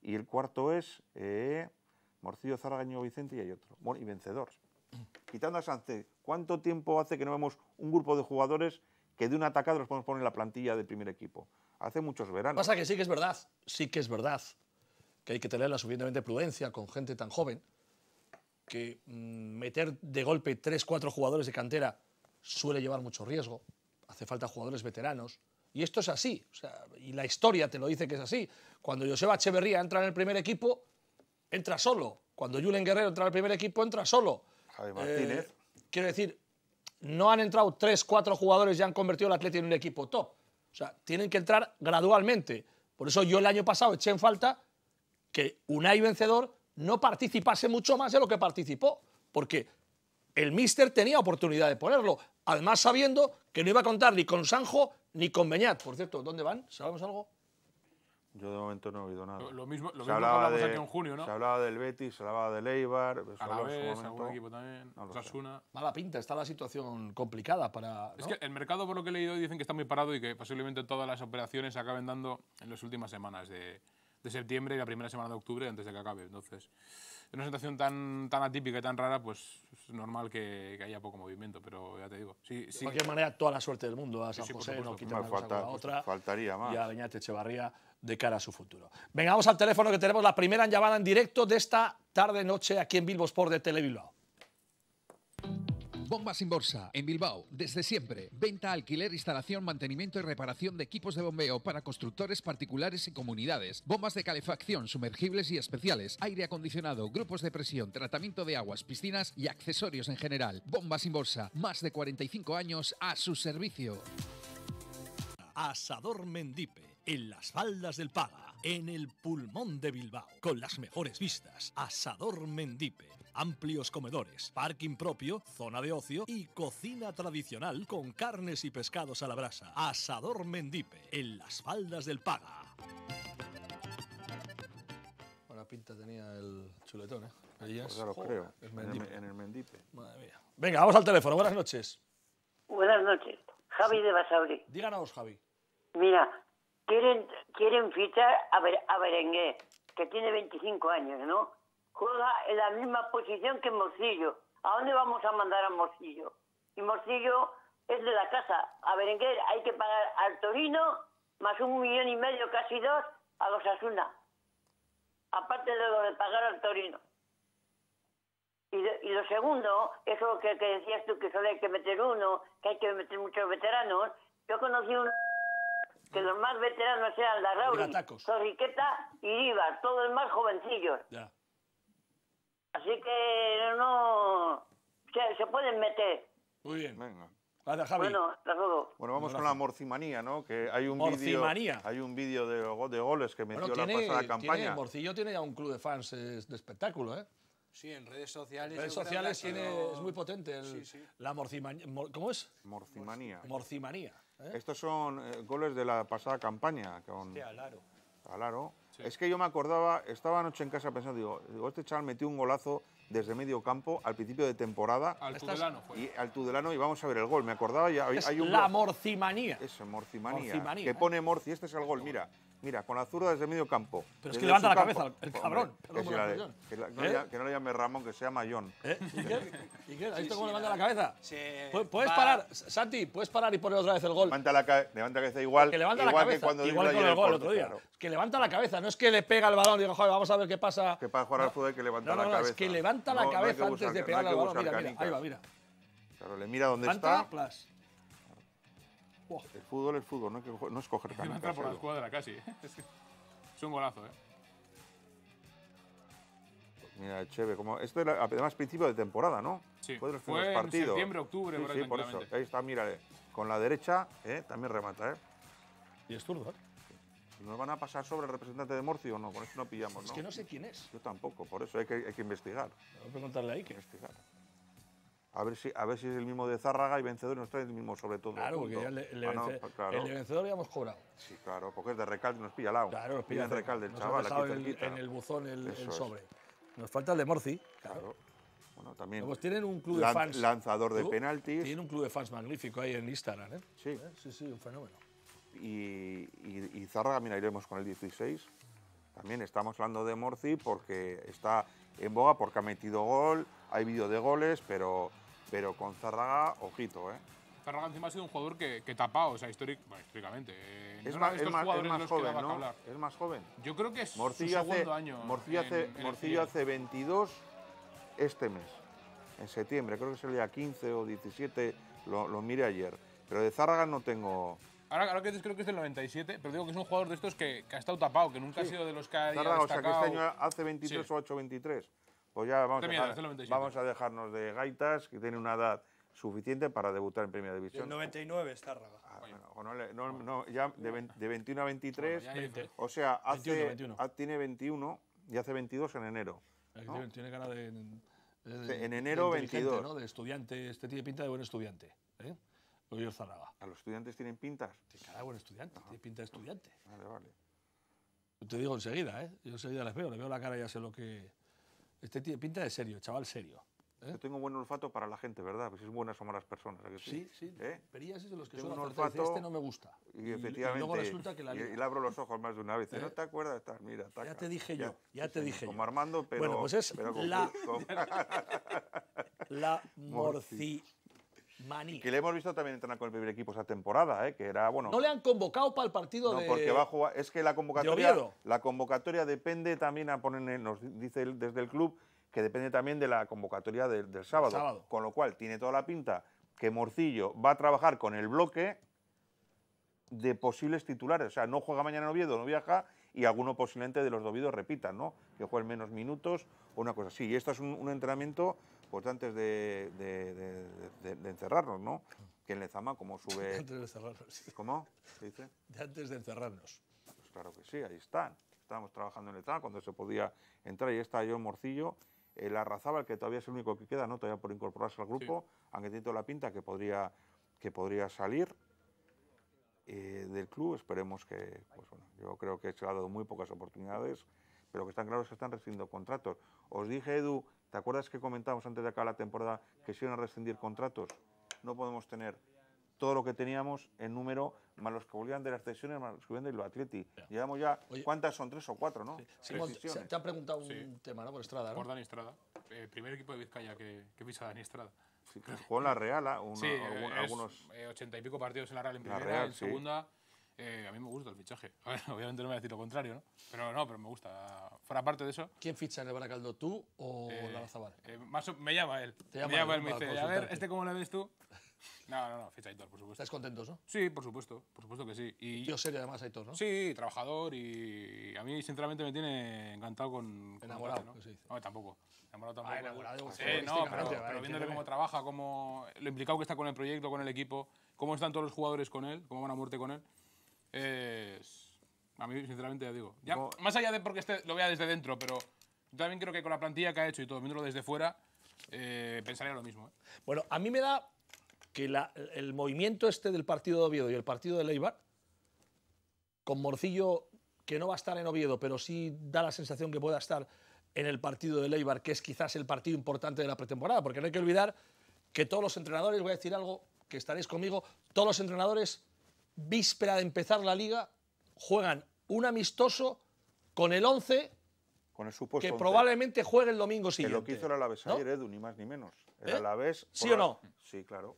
y el cuarto es eh, Morcillo, Zárraga, Íñigo Vicente y hay otro. Bueno, y vencedor. Quitando a Sancet, ¿cuánto tiempo hace que no vemos un grupo de jugadores que de un atacado los podemos poner en la plantilla del primer equipo? Hace muchos veranos. Pasa que sí que es verdad, sí que es verdad que hay que tener la suficientemente prudencia con gente tan joven que mm, meter de golpe tres, cuatro jugadores de cantera suele llevar mucho riesgo. Hace falta jugadores veteranos. Y esto es así. o sea, y la historia te lo dice que es así. Cuando Joseba Echeverría entra en el primer equipo, entra solo. Cuando Julen Guerrero entra en el primer equipo, entra solo. Javi Martínez. Eh, quiero decir, no han entrado tres, cuatro jugadores y han convertido al Atleti en un equipo top. O sea, tienen que entrar gradualmente. Por eso yo el año pasado eché en falta que Unai Vencedor no participase mucho más de lo que participó, porque el míster tenía oportunidad de ponerlo, además sabiendo que no iba a contar ni con Sanjo ni con Beñat. Por cierto, ¿dónde van? ¿Sabemos algo? Yo de momento no he oído nada. Lo, lo mismo, lo Se mismo que hablaba hablamos de- aquí en junio, ¿no? Se hablaba del Betis, se hablaba del Eibar. se A la hablaba en vez, momento. algún equipo también, no lo sé. Osasuna. Mala pinta, está la situación complicada para... Es ¿no? que el mercado, por lo que he leído, dicen que está muy parado y que posiblemente todas las operaciones se acaben dando en las últimas semanas de, de septiembre y la primera semana de octubre antes de que acabe. Entonces, en una situación tan, tan atípica y tan rara, pues es normal que, que haya poco movimiento, pero ya te digo. Sí, De sí, cualquier manera, toda la suerte del mundo a San sí, José, no quita una cosa falta- con la otra. faltaría más. Y a Beñat Echevarría de cara a su futuro. Venga, vamos al teléfono que tenemos la primera llamada en directo de esta tarde-noche aquí en Bilbo Sport de Telebilbao. Bombas sin bolsa, en Bilbao, desde siempre. Venta, alquiler, instalación, mantenimiento y reparación de equipos de bombeo para constructores particulares y comunidades. Bombas de calefacción, sumergibles y especiales, aire acondicionado, grupos de presión, tratamiento de aguas, piscinas y accesorios en general. Bombas sin bolsa, más de 45 años a su servicio. Asador Mendipe, en las faldas del Paga, en el pulmón de Bilbao, con las mejores vistas. Asador Mendipe. Amplios comedores, parking propio, zona de ocio y cocina tradicional con carnes y pescados a la brasa. Asador Mendipe, en las faldas del Paga. Buena pinta tenía el chuletón, ¿eh? Elías. Pues lo Joder, creo. el En el, Mendipe. en el Mendipe. Madre mía. Venga, vamos al teléfono. Buenas noches. Buenas noches. Javi de Basauri. Díganos, Javi. Mira, quieren, quieren fichar a, Ber- a Berenguer, que tiene 25 años, ¿no? Juega en la misma posición que Morcillo. ¿A dónde vamos a mandar a Morcillo? Y Morcillo es de la casa. A Berenguer hay que pagar al Torino más un millón y medio, casi dos, a los Asuna. Aparte de lo de pagar al Torino. Y, de- y lo segundo, eso que, que decías tú, que solo hay que meter uno, que hay que meter muchos veteranos. Yo conocí un que los más veteranos eran Larrauri. Zorriqueta y Ibar, todos más jovencillos. Ya. Así que no se, se pueden meter. Muy bien. Venga. Gracias, Javi. Bueno, hasta luego. Bueno, vamos con la morcimanía, ¿no? Que hay un Morcimanía. vídeo, hay un vídeo de, go- de goles que metió Bueno, la tiene, pasada tiene- campaña. Morcillo tiene ya un club de fans de espectáculo, ¿eh? Sí, en redes sociales. redes creo que sociales tiene, es muy potente. el- Sí, sí. La morcimanía. mor- ¿Cómo es? Morcimanía. Morcimanía. ¿eh? Estos son eh, goles de la pasada campaña con Hostia. Alaro. Es que yo me acordaba, estaba anoche en casa pensando, digo, digo, este chaval metió un golazo desde medio campo al principio de temporada Al Tudelano fue. y al Tudelano y vamos a ver el gol. Me acordaba ya, hay, Es hay un la blog- morcimanía. Eso, Morcimanía. Morcimanía, Que ¿eh? pone Morci, este es el gol, mira. Mira, con la zurda desde medio campo. Pero es que levanta la campo. cabeza el- el Hombre, cabrón, que, la que la- no, ¿Eh? le- que no le llame Ramón, que se llama John. ¿Eh? ¿Iker? ¿Has visto cómo levanta la cabeza? Sí, Pu- ¿Puedes va- parar, Santi? ¿Puedes parar y poner otra vez el gol? Levanta la, ca- levanta la cabeza igual, que levanta igual la que cabeza, cuando igual con ayer el gol el otro día. claro. Que levanta la cabeza, no es que le pega el balón y diga, joder, vamos a ver qué pasa. Que para jugar al fútbol hay que levantar No, no, la no, cabeza. es que levanta la que cabeza antes de al que balón. Mira, mira, ahí va, mira. Claro, le mira dónde Levanta, está. El fútbol es fútbol, no, hay que coger- no es coger (laughs) canicas. entra por la escuadra casi. (laughs) Es que- es un golazo, ¿eh? Mira, Cheve, como esto era además principio de temporada, ¿no? Sí, Fue de los fue en partidos. septiembre, octubre, sí, por ahí sí, por eso. Ahí está, mira, eh, con la derecha, eh, también remata, ¿eh? Y es zurdo, ¿eh? ¿Y ¿Nos van a pasar sobre el representante de Morci o no? Con eso no pillamos, Es ¿no? que no sé quién es. Yo tampoco, por eso hay que, hay que investigar. Voy a preguntarle a Iker. investigar. A ver, si, a ver si es el mismo de Zárraga y vencedor y nos trae el mismo sobre todo. Claro, porque ya el, el de Ah, no, vence- pues claro. el de vencedor ya hemos cobrado. Sí, claro, porque es de Recalde, nos pilla al lado. Claro, nos pilla en Recalde el nos chaval, aquí el, cerquita. en el buzón el, el es. sobre. Nos falta el de Morci. Claro. Claro. Bueno, también Pues tienen un club de fans. lanzador de penaltis. Tiene un club de fans magnífico ahí en Instagram, ¿eh? Sí. ¿Eh? Sí, sí, un fenómeno. Y, y, y Zárraga, mira, iremos con el 16. También estamos hablando de Morci porque está en boga porque ha metido gol, hay vídeo de goles, pero, pero con Zárraga, ojito, ¿eh? Zárraga encima ha sido un jugador que, que tapado, o sea, históric- bueno, históricamente. eh, Es no más, es más- es más joven, ¿no? hablar. Es más joven. Yo creo que es Morcillo su segundo hace, año. Morcillo en- hace, en Morcillo hace 22 este mes, en septiembre, creo que es el día 15 o 17, lo, lo miré ayer. Pero de Zárraga no tengo... Ahora, ahora que dices, creo que es del 97, pero digo que es un jugador de estos que, que ha estado tapado, que nunca ha sido de los que ha Zárraga, o sea que destacado. este año hace 23 Sí. o 8 23. Pues ya vamos, a, dejar- hace el 97. vamos a dejarnos de gaitas, que tiene una edad suficiente para debutar en Primera División. 99 está Rága. Ah, bueno, o no le- no- no, ya de, vein- de 21 a 23, Bueno, ya hay 20. o sea, hace, 21, 21. tiene 21 y hace 22 en enero. Tiene, cara de, de- en de enero inteligente, 22. ¿no? De estudiante. Este tiene pinta de buen estudiante. ¿eh? Oye, Zárraga. ¿A los estudiantes tienen pintas? Tiene cara de buen estudiante. Tiene pinta de estudiante. Vale, vale. Yo te digo enseguida, ¿eh? Yo enseguida les veo. Le veo la cara y ya sé lo que. Este tiene pinta de serio, chaval serio. ¿eh? Yo tengo buen olfato para la gente, ¿verdad? Pues es buenas o malas personas. ¿a que Sí, sí. ¿Eh? Perillas es de los que Tengo suena un dice, olfato Este no me gusta. Y, efectivamente. luego resulta que la y- y le abro los ojos más de una vez. (laughs) ¿Eh? ¿No te acuerdas? Mira, taca. Ya te dije yo, ya te sí, dije Como yo. Armando, pero. Bueno, pues es pero con- la- con- (laughs) La (laughs) Morci. Que le hemos visto también entrenar con el primer equipo esa temporada, ¿eh? que era bueno. No le han convocado para el partido No, de. porque va a jugar. Es que la convocatoria, la convocatoria depende también a poner, nos dice el- desde el club que depende también de la convocatoria del, del sábado. Sábado. Con lo cual tiene toda la pinta que Morcillo va a trabajar con el bloque de posibles titulares. O sea, no juega mañana en Oviedo, no viaja y alguno posiblemente de los de Oviedo repitan, ¿no? Que jueguen menos minutos o una cosa así. Y esto es un, un entrenamiento pues antes de, de- de- de- encerrarnos, ¿no? Que en Lezama, como (laughs) sube... Antes de encerrarnos. sí. ¿Cómo? ¿Se dice? De antes de encerrarnos. Pues claro que sí, ahí están. Estábamos trabajando en TAN cuando se podía entrar y está John Morcillo. El Arrazábal, que todavía es el único que queda, ¿no? Todavía por incorporarse al grupo, aunque tiene toda la pinta que podría, que podría salir eh, del club. Esperemos que, pues bueno, yo creo que se ha dado muy pocas oportunidades, pero que están claros que están rescindiendo contratos. Os dije, Edu, ¿te acuerdas que comentamos antes de acabar la temporada que se iban a rescindir contratos? No podemos tener todo lo que teníamos en número, más los que volvían de las cesiones, más los que volvían del Atleti. Llevamos ya, Oye. ¿cuántas son? ¿Tres o cuatro, no? Simón, Tres te, han preguntado un Sí. tema, ¿no? Por Estrada, ¿no? Por Dani Estrada. Eh, primer equipo de Vizcaya que, que pisa Dani Estrada. Sí, que jugó en la Real, ah, uno- Sí, algún- es, algunos... eh, ochenta y pico partidos en la Real en La primera, Real, en sí. Eh, a mí me gusta el fichaje. A (laughs) ver, obviamente no me voy a decir lo contrario, ¿no? Pero no, pero me gusta. Fuera parte de eso, ¿Quién ficha en el Baracaldo, tú o eh, Larrazabal? eh, más o- me llama él. Te llama me llama él, me dice, a ver. ¿este cómo le ves tú? (laughs) No, no, no, ficha Aitor, por supuesto. ¿Estáis contentos, no? Sí, por supuesto, por supuesto que sí. Y, Tío serio, además, Aitor, ¿no? Sí, trabajador y a mí sinceramente me tiene encantado con... con Enamorado, ¿no? que se dice. No, tampoco. Enamorado tampoco. Ah, enamorado, Sí, futbolísticamente, no, pero, vale, pero viéndole cómo trabaja, cómo, lo implicado que está con el proyecto, con el equipo, cómo están todos los jugadores con él, cómo van a muerte con él, es... A mí, sinceramente, ya digo. Ya, más allá de porque este lo vea desde dentro, pero yo también creo que con la plantilla que ha hecho y todo, viéndolo desde fuera, eh, pensaría lo mismo. ¿eh? Bueno, a mí me da que la- el movimiento este del partido de Oviedo y el partido de Leibar, con Morcillo, que no va a estar en Oviedo, pero sí da la sensación que pueda estar en el partido de Leibar, que es quizás el partido importante de la pretemporada, porque no hay que olvidar que todos los entrenadores, voy a decir algo que estaréis conmigo, todos los entrenadores, víspera de empezar la liga, juegan un amistoso con el 11 Con el supuesto que once. probablemente juegue el domingo Que siguiente. lo que hizo el Alavés ¿no? ayer, Edu, ni más ni menos. El ¿Eh? Alavés... ¿Sí o la- no? Sí, claro.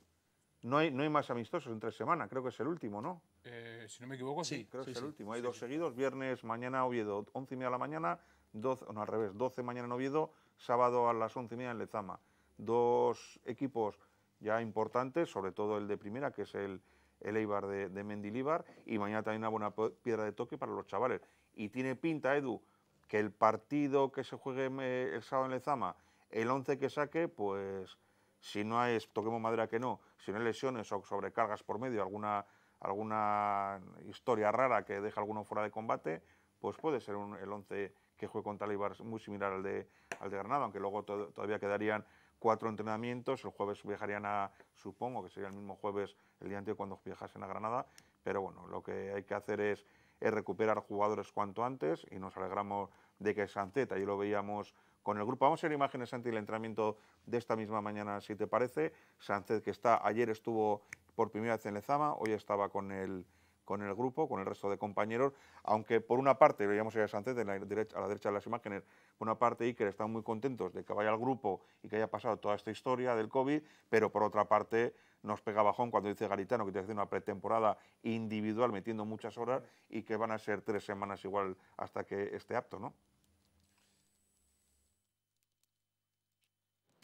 No hay, no hay más amistosos en tres semanas, creo que es el último, ¿no? Eh, si no me equivoco, sí. Sí. Creo que es el último. Hay dos seguidos, viernes, mañana Oviedo, 11 y media de la mañana, 12, no, al revés, 12 mañana en Oviedo, sábado a las 11 y media en Lezama. Dos equipos ya importantes, sobre todo el de primera, que es el, el Eibar de, de Mendilíbar, y mañana también una buena piedra de toque para los chavales. Y tiene pinta, Edu, que el partido que se juegue eh, el sábado en Lezama, el 11 que saque, pues si no hay, toquemos madera que no, si no hay lesiones o sobrecargas por medio, alguna, alguna historia rara que deja alguno fuera de combate, pues puede ser un- el 11 que juegue contra el Eibar muy similar al de, al de Granada, aunque luego to- todavía quedarían cuatro entrenamientos, el jueves viajarían a, supongo que sería el mismo jueves el día anterior cuando viajasen a Granada, pero bueno, lo que hay que hacer es, es recuperar jugadores cuanto antes y nos alegramos de que Sanceta, y lo veíamos con el grupo. Vamos a ver imágenes antes del entrenamiento de esta misma mañana, si te parece. Sánchez, que está, ayer estuvo por primera vez en Lezama, hoy estaba con el, con el grupo, con el resto de compañeros, aunque por una parte, veíamos a Sánchez a la derecha de las imágenes, por una parte Iker están muy contentos de que vaya al grupo y que haya pasado toda esta historia del COVID, pero por otra parte nos pega bajón cuando dice Garitano que que hacer una pretemporada individual metiendo muchas horas y que van a ser tres semanas igual hasta que esté apto, ¿no?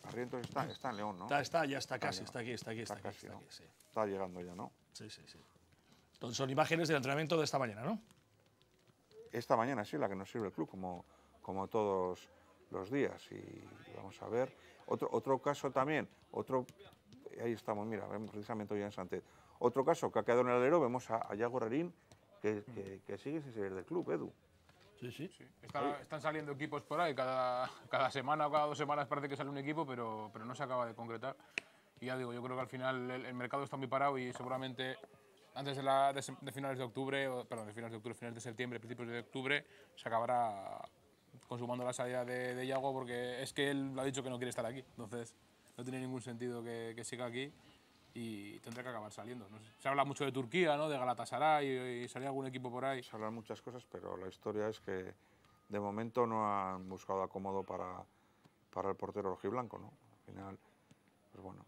Barrientos está, está en León, ¿no? Está, está, ya está casi, ya. está aquí, está aquí, está, Está aquí, casi, está ¿no? aquí, sí. Está llegando ya, ¿no? Sí, sí, sí. Entonces, son imágenes del entrenamiento de esta mañana, ¿no? Esta mañana sí, la que nos sirve el club, como, como todos los días. Y vamos a ver. Otro, otro caso también, otro, ahí estamos, mira, vemos precisamente hoy en Santet. Otro caso que ha quedado en el alero, vemos a, a Yago Rerín, que, que, que sigue sin salir del club, Edu. Sí, sí. Sí, está- están saliendo equipos por ahí, cada, cada semana o cada dos semanas parece que sale un equipo, pero, pero no se acaba de concretar. Y ya digo, yo creo que al final el, el mercado está muy parado y seguramente antes de, la, de, se- de finales de octubre, o, perdón, de finales de octubre, finales de septiembre, principios de octubre, se acabará consumando la salida de, de Yago porque es que él ha dicho que no quiere estar aquí. Entonces no tiene ningún sentido que, que siga aquí y tendrá que acabar saliendo. no sé. Se habla mucho de Turquía, ¿no? de Galatasaray y, y salía algún equipo por ahí. Se hablan muchas cosas, pero la historia es que de momento no han buscado acomodo para, para el portero rojiblanco, ¿no? Al final, pues bueno,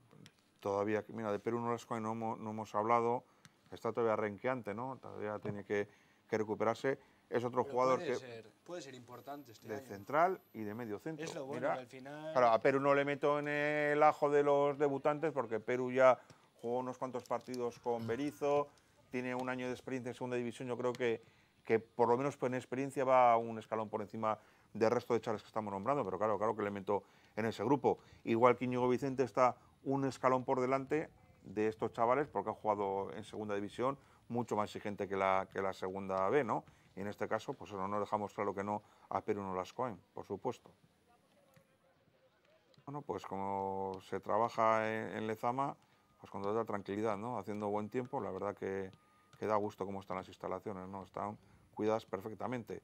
todavía, mira, de Perú no, no, hemos, no hemos hablado, está todavía renqueante, ¿no? Todavía tiene que, que recuperarse. Es otro Pero jugador puede que ser, puede ser importante este de año. central y de medio centro. Es lo bueno, Mira, que al final... Claro, a Perú no le meto en el ajo de los debutantes porque Perú ya jugó unos cuantos partidos con Berizo, tiene un año de experiencia en segunda división. Yo creo que, que por lo menos en experiencia va un escalón por encima del resto de chavales que estamos nombrando, pero claro, claro que le meto en ese grupo. Igual que Íñigo Vicente está un escalón por delante de estos chavales porque ha jugado en segunda división, mucho más exigente que la, que la segunda B, ¿no? Y en este caso, pues no dejamos claro que no a Perú no las por supuesto. Bueno, pues como se trabaja en, Lezama, pues con toda tranquilidad, ¿no? Haciendo buen tiempo, la verdad que, que da gusto cómo están las instalaciones, ¿no? Están cuidadas perfectamente.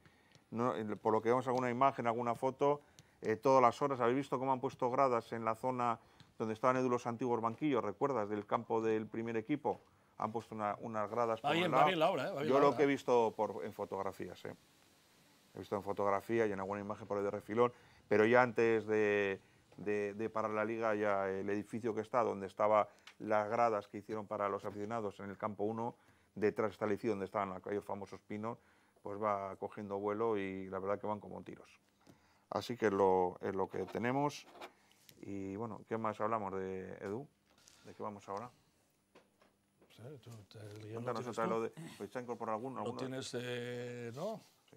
No, por lo que vemos alguna imagen, alguna foto, eh, todas las horas, ¿habéis visto cómo han puesto gradas en la zona donde estaban los antiguos banquillos, ¿recuerdas? Del campo del primer equipo. Han puesto una- unas gradas Va por bien, un va lado. bien la obra, ¿eh? Va bien Yo la lo obra, que he visto por, en fotografías, ¿eh? He visto en fotografía y en alguna imagen por ahí de refilón, pero ya antes de, de- de parar la liga, ya el edificio que está, donde estaban las gradas que hicieron para los aficionados en el campo 1, detrás está el edificio donde estaban aquellos famosos pinos, pues va cogiendo vuelo y la verdad que van como tiros. Así que lo, es lo que tenemos. Y bueno, ¿qué más hablamos de Edu? ¿De qué vamos ahora? No sé, tú, te- el guion lo tienes tú. lo de. ¿Pues se ha incorporado alguno? Lo alguno? tienes, eh, ¿no? Sí.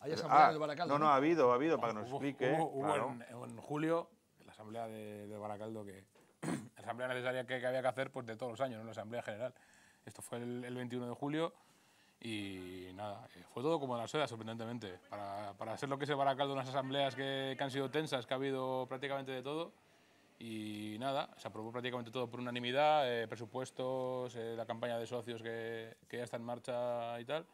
Hay asamblea Ah, el Baracaldo. no, no, ha habido, ha habido, para que nos Hubo- explique. Hubo, hubo claro. en, en julio la asamblea de, de Baracaldo, que (clears throat) la asamblea necesaria que, que había que hacer pues, de todos los años, ¿no? la asamblea general. Esto fue el, el 21 de julio y nada, eh, fue todo como en la seda, sorprendentemente. Para, para ser lo que es el Baracaldo, unas asambleas que, que han sido tensas, que ha habido prácticamente de todo. Y nada, se aprobó prácticamente todo por unanimidad, eh, presupuestos, eh, la campaña de socios que, que ya está en marcha y tal.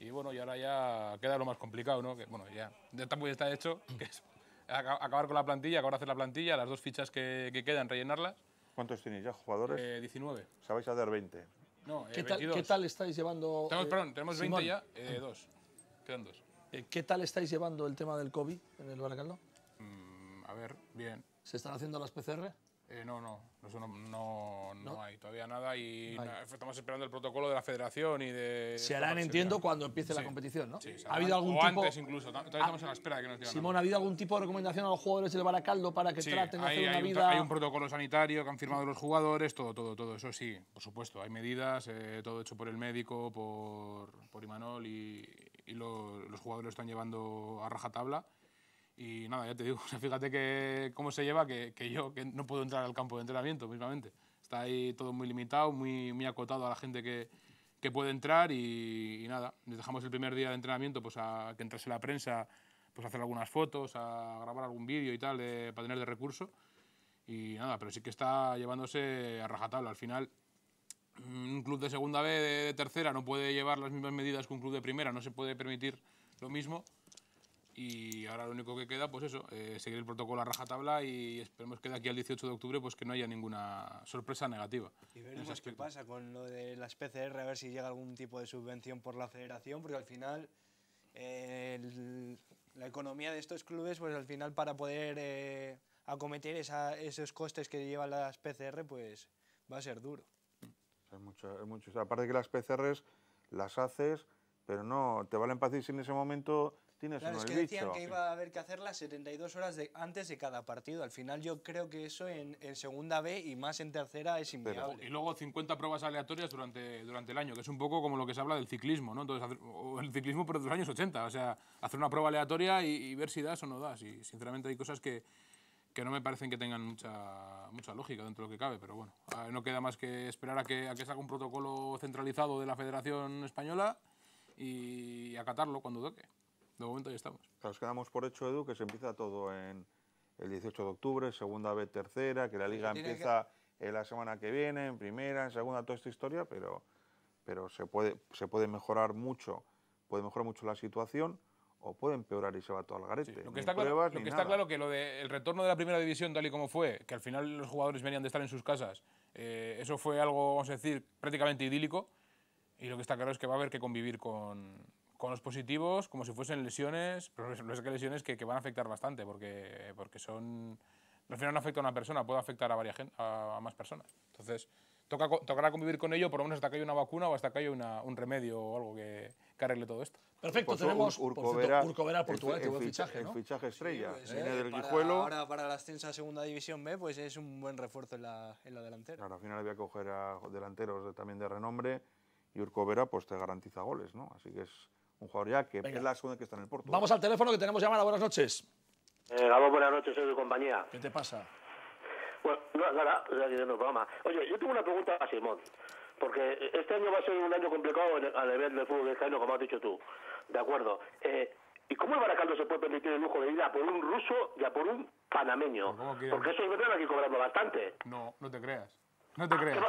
Y bueno, y ahora ya queda lo más complicado, ¿no? Que bueno, ya, ya está, está hecho, (clears throat) que es aca- acabar con la plantilla, acabar de hacer la plantilla, las dos fichas que, que quedan, rellenarlas. ¿Cuántos tenéis ya jugadores? Eh, 19. Sabéis hacer 20. No, eh, ¿Qué, tal, 22. ¿Qué tal estáis llevando? Tenemos, eh, perdón, tenemos 20 Simón, ya, eh, dos. Quedan dos. eh, ¿Qué tal estáis llevando el tema del COVID en el Baracaldo? Mm, a ver, bien. ¿Se están haciendo las PCR? Eh, no, no, eso no, no, no ¿No? hay todavía nada y estamos esperando el protocolo de la federación y de... Se harán, entiendo, cuando empiece la competición, ¿no? Sí, ¿Ha habido algún o tipo, antes incluso, todavía estamos a la espera de que nos digan Simón. ¿ha habido algún tipo de recomendación a los jugadores del Baracaldo para que Sí, traten de hay, hacer una hay un, vida? hay un protocolo sanitario que han firmado los jugadores, todo, todo, todo. Eso sí, por supuesto. Hay medidas, eh, todo hecho por el médico, por, por Imanol y, y lo- los jugadores lo están llevando a rajatabla. Y nada, ya te digo, o (laughs) sea, fíjate que cómo se lleva que, que yo que no puedo entrar al campo de entrenamiento mismamente. Está ahí todo muy limitado, muy, muy acotado a la gente que, que puede entrar y, y nada, les dejamos el primer día de entrenamiento pues a que entrase la prensa, pues a hacer algunas fotos, a grabar algún vídeo y tal de- para tener de recurso. Y nada, pero sí que está llevándose a rajatabla. Al final, un club de segunda B, de, de tercera, no puede llevar las mismas medidas que un club de primera, no se puede permitir lo mismo. Y ahora lo único que queda, pues eso, eh, seguir el protocolo a rajatabla y esperemos que de aquí al 18 de octubre pues que no haya ninguna sorpresa negativa. Y veremos qué pasa con lo de las PCR, a ver si llega algún tipo de subvención por la federación, porque al final eh, el- la economía de estos clubes, pues al final para poder eh, acometer esa- esos costes que llevan las PCR, pues va a ser duro. Es mucho, es mucho. O sea, aparte que las PCRs las haces, pero no te valen para decir si en ese momento tienes Claro, es el que decían bicho. que iba a haber que hacerlas 72 horas de- antes de cada partido. Al final yo creo que eso en, en segunda B y más en tercera es inviable. Y luego 50 pruebas aleatorias durante, durante el año, que es un poco como lo que se habla del ciclismo, ¿no? Entonces, hacer- o el ciclismo pero de los años 80, o sea, hacer una prueba aleatoria y, y ver si das o no das. Y sinceramente hay cosas que, que no me parecen que tengan mucha, mucha lógica dentro de lo que cabe, pero bueno, ah, no queda más que esperar a que, a que salga un protocolo centralizado de la Federación Española y acatarlo cuando toque. De momento ya estamos. Nos quedamos por hecho, Edu, que se empieza todo en el 18 de octubre, segunda B, tercera, que la liga tiene que- empieza en la semana que viene, en primera, en segunda, toda esta historia, pero, pero se, puede, se puede mejorar mucho, puede mejorar mucho la situación o puede empeorar y se va todo al garete. Lo Ni que está claro, pruebas lo ni que está claro que lo de el retorno de la primera división tal y como fue, que al final los jugadores venían de estar en sus casas, eh, eso fue algo, vamos a decir, prácticamente idílico. Y lo que está claro es que va a haber que convivir con, con los positivos como si fuesen lesiones, pero no es que lesiones que, que van a afectar bastante, porque, porque son... Al final no afecta a una persona, puede afectar a, varias, a, a más personas. Entonces, toca, tocará convivir con ello por lo menos hasta que haya una vacuna o hasta que haya una- un remedio o algo que, que arregle todo esto. Perfecto, Pues, tenemos Ur- por cierto, Vera, Urco Vera, el Portugal, el buen ficha- fichaje, ¿no? El fichaje estrella, Pues, viene eh, del para- Guijuelo. Ahora para la ascenso a segunda división B, pues es un buen refuerzo en la, en la delantera. Claro, al final había que coger a delanteros de- también de renombre y Urco Vera pues te garantiza goles, ¿no? Así que es un jugador ya que Venga. es la segunda que está en el Porto. Vamos al teléfono que tenemos llamada. Buenas noches. Eh, Gabo, buenas noches, soy de compañía. ¿Qué te pasa? Bueno, no, nada, o sea, que en el programa. Oye, yo tengo una pregunta a Simón, porque este año va a ser un año complicado a nivel del fútbol vizcaíno, como has dicho tú. De acuerdo. Eh, ¿Y cómo el Baracaldo se puede permitir el lujo de ir a por un ruso y a por un panameño? Porque esos vendrán aquí cobrando bastante. No, no te creas. No te Ah, creas.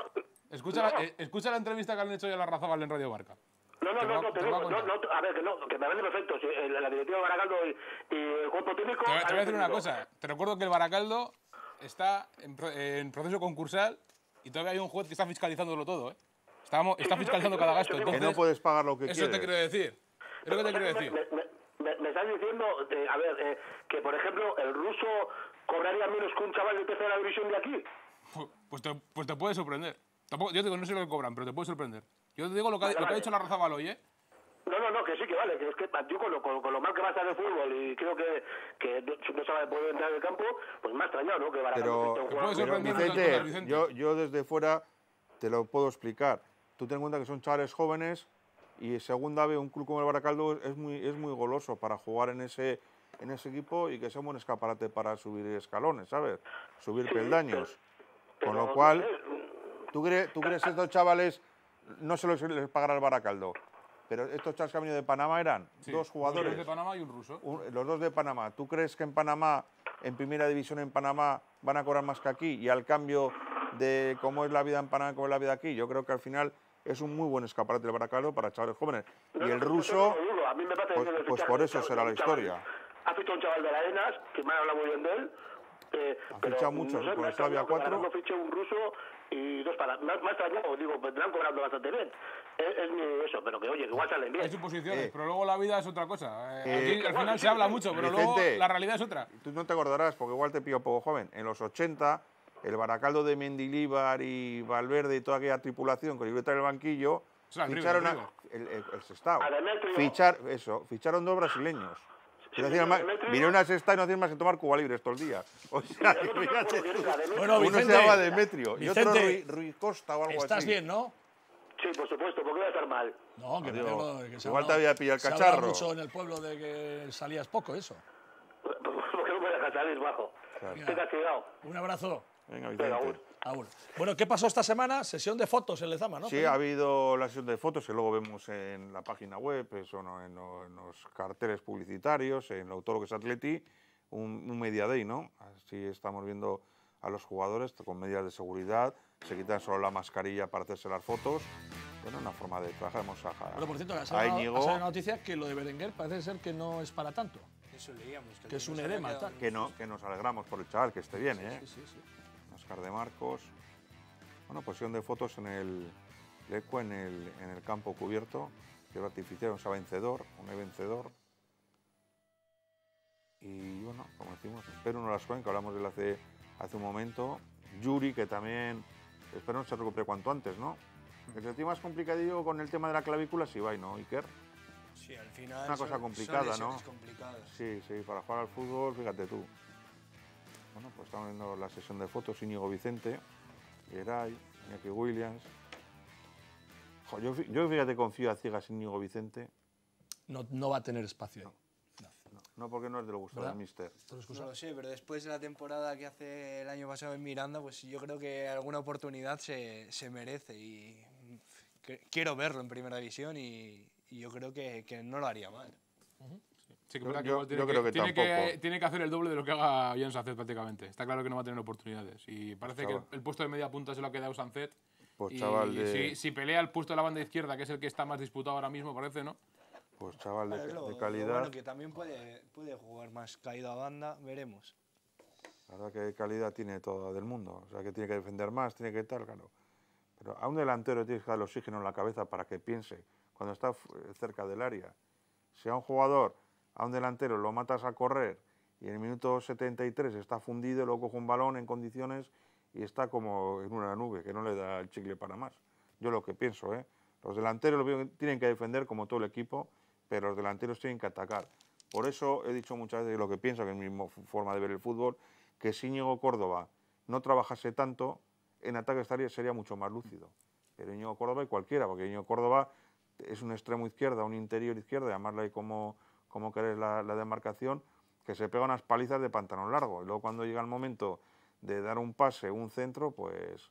Escucha, No. la, eh, escucha la entrevista que han hecho hoy a la Razábal en Radio Marca. No, no, no, no, te te digo, a no, no, a ver, que no, que me parece perfecto. si, eh, la directiva de Baracaldo y, y el cuerpo técnico... Te, voy- te voy a decir una cosa. Te recuerdo que el Baracaldo está en, en proceso concursal y todavía hay un juez que está fiscalizándolo todo, ¿eh? Estamos- está fiscalizando cada gasto. Que Entonces, no puedes pagar lo que eso quieres. te quiero decir. Es lo que te quiero Me- decir. Me, me- me- me estás diciendo, eh, a ver, eh, que por ejemplo el ruso cobraría menos que un chaval de tercera división de aquí. Pu- Pues te, pues te puede sorprender. Tampoco, yo te digo, no sé lo que cobran, pero te puede sorprender. Yo te digo lo que, ha- Vale, lo que ha dicho la raza hoy, ¿eh? No, no, no, que sí, que vale, que es que yo con lo, con, con lo mal que va a estar el fútbol y creo que, que no, no sabe poder entrar en el campo, pues me ha extrañado, ¿no? Que Baracaldo Pero, a un jugador- pero, Vicente, Vicente. Yo, yo desde fuera te lo puedo explicar. Tú ten en cuenta que son chavales jóvenes y segunda vez un club como el Baracaldo es muy, es muy goloso para jugar en ese, en ese equipo y que sea un buen escaparate para subir escalones, ¿sabes? Subir peldaños. Con lo pero, cual, no sé, ¿tú crees, ¿tú crees que estos chavales no se los les pagará el Baracaldo? Pero estos han venido de Panamá eran Sí, dos jugadores. de Panamá y un ruso. Un- los dos de Panamá. ¿Tú crees que en Panamá, en primera división en Panamá, van a cobrar más que aquí? Y al cambio de cómo es la vida en Panamá, cómo es la vida aquí, yo creo que al final es un muy buen escaparate el Baracaldo para chavales jóvenes. no, Y el no, ruso, no, pues- pues por eso será la historia. Ha fichado un chaval de la ENAS, que me ha hablado muy bien de él. Eh, Ha fichado muchos, no sé, con ha Slavia extrañado que 4. Baracaldo fiche un ruso y dos para. Me ha extrañado, digo, vendrán cobrando bastante bien. Es, es mi eso, pero que oye, que igual salen bien. Hay suposiciones, Eh. pero luego la vida es otra cosa. Eh, Eh, aquí al final se habla mucho, pero luego Vicente. la realidad es otra. tú no te acordarás, porque igual te pillo poco joven, en los 80, el Baracaldo de Mendilíbar y Valverde y toda aquella tripulación con libreta en el banquillo, O sea, el ficharon a, el, el, el Sestao. Fichar, eso, ficharon dos brasileños. Sí, No sí, hacían más- Demetrio. vinieron a Sestao y no hacían más que tomar Cuba Libres todo el día. (laughs) O sea, otro no. Bueno, Uno Vicente, se llama Demetrio y otro Vicente, Rui, Rui Costa o algo Estás así. bien, ¿no? Sí, por supuesto, porque voy a estar mal. No, que me Digo, alegro de que se igual te había pillado el se cacharro. mucho en el pueblo de que salías poco, eso. (laughs) Porque no me dejas salir bajo. Estoy castigado. Un abrazo. Venga, Venga, Vicente. Agur. Agur. Bueno, ¿qué pasó esta semana? Sesión de fotos en Lezama, ¿no? Sí, ha habido la sesión de fotos que luego vemos en la página web, eso, ¿no? en, lo- en los carteles publicitarios, en lo- todo lo que es Atleti, un, un media day, ¿no? Así estamos viendo a los jugadores con medidas de seguridad, se quitan solo la mascarilla para hacerse las fotos. Bueno, una forma de trabajar. Hemos a, Bueno, por cierto, ha a salido, una noticia que lo de Berenguer parece ser que no es para tanto. Eso leíamos. Que es un edema, que, no, que nos alegramos por el chaval, que esté bien, ¿eh? Sí, sí, sí. Oscar de Marcos. Bueno, posición de fotos en el Leco, en el, en el campo cubierto, que artificial, un vencedor, un vencedor. Y bueno, como decimos, espero no las que hablamos de él hace, hace un momento. Yuri, que también espero no se recupere cuanto antes, ¿no? El que tiene más complicadillo con el tema de la clavícula sí va, ¿no, Iker? Sí, al final. Una cosa son- complicada, son ¿no? complicadas. Sí, sí, para jugar al fútbol, fíjate tú. Bueno, pues estamos viendo la sesión de fotos, Íñigo Vicente, Geray, Iñaki Williams. Jo, yo, yo fíjate confío a ciegas en Íñigo Vicente, No, no va a tener espacio ahí. no, no porque no es de lo gusto del mister. No lo sé, pero después de la temporada que hace el año pasado en Miranda, pues yo creo que alguna oportunidad se, se merece y que- quiero verlo en primera división y, y yo creo que, que no lo haría mal. Verdad que yo- igual tiene, yo que, creo que tiene, tampoco. tiene que hacer el doble de lo que haga Jan Sancet prácticamente. Está claro que no va a tener oportunidades. Y parece que Chaval. el puesto de media punta se lo ha quedado Sancet. Pues y chaval de, si, si pelea el puesto de la banda izquierda, que es el que está más disputado ahora mismo, parece, ¿no? pues chaval de, lo- de calidad, bueno, que también puede, puede jugar más caído a banda, veremos. la verdad que calidad tiene todo del mundo. O sea, que tiene que defender más, tiene que tal, claro. Pero a un delantero tienes que darle oxígeno en la cabeza para que piense cuando está cerca del área. Si a un jugador, a un delantero, lo matas a correr y en el minuto 73 está fundido, luego coge un balón en condiciones y está como en una nube, que no le da el chicle para más. Yo lo que pienso, ¿eh? Los delanteros tienen que defender como todo el equipo, pero los delanteros tienen que atacar. Por eso he dicho muchas veces lo que pienso, que es mi forma de ver el fútbol, que si Íñigo Córdoba no trabajase tanto, en ataque estaría, sería mucho más lúcido. Pero Íñigo Córdoba y cualquiera, porque Íñigo Córdoba es un extremo izquierda, un interior izquierda, llamarle como, como querés la, la demarcación, que se pega unas palizas de pantalón largo. Y luego cuando llega el momento de dar un pase, un centro, pues,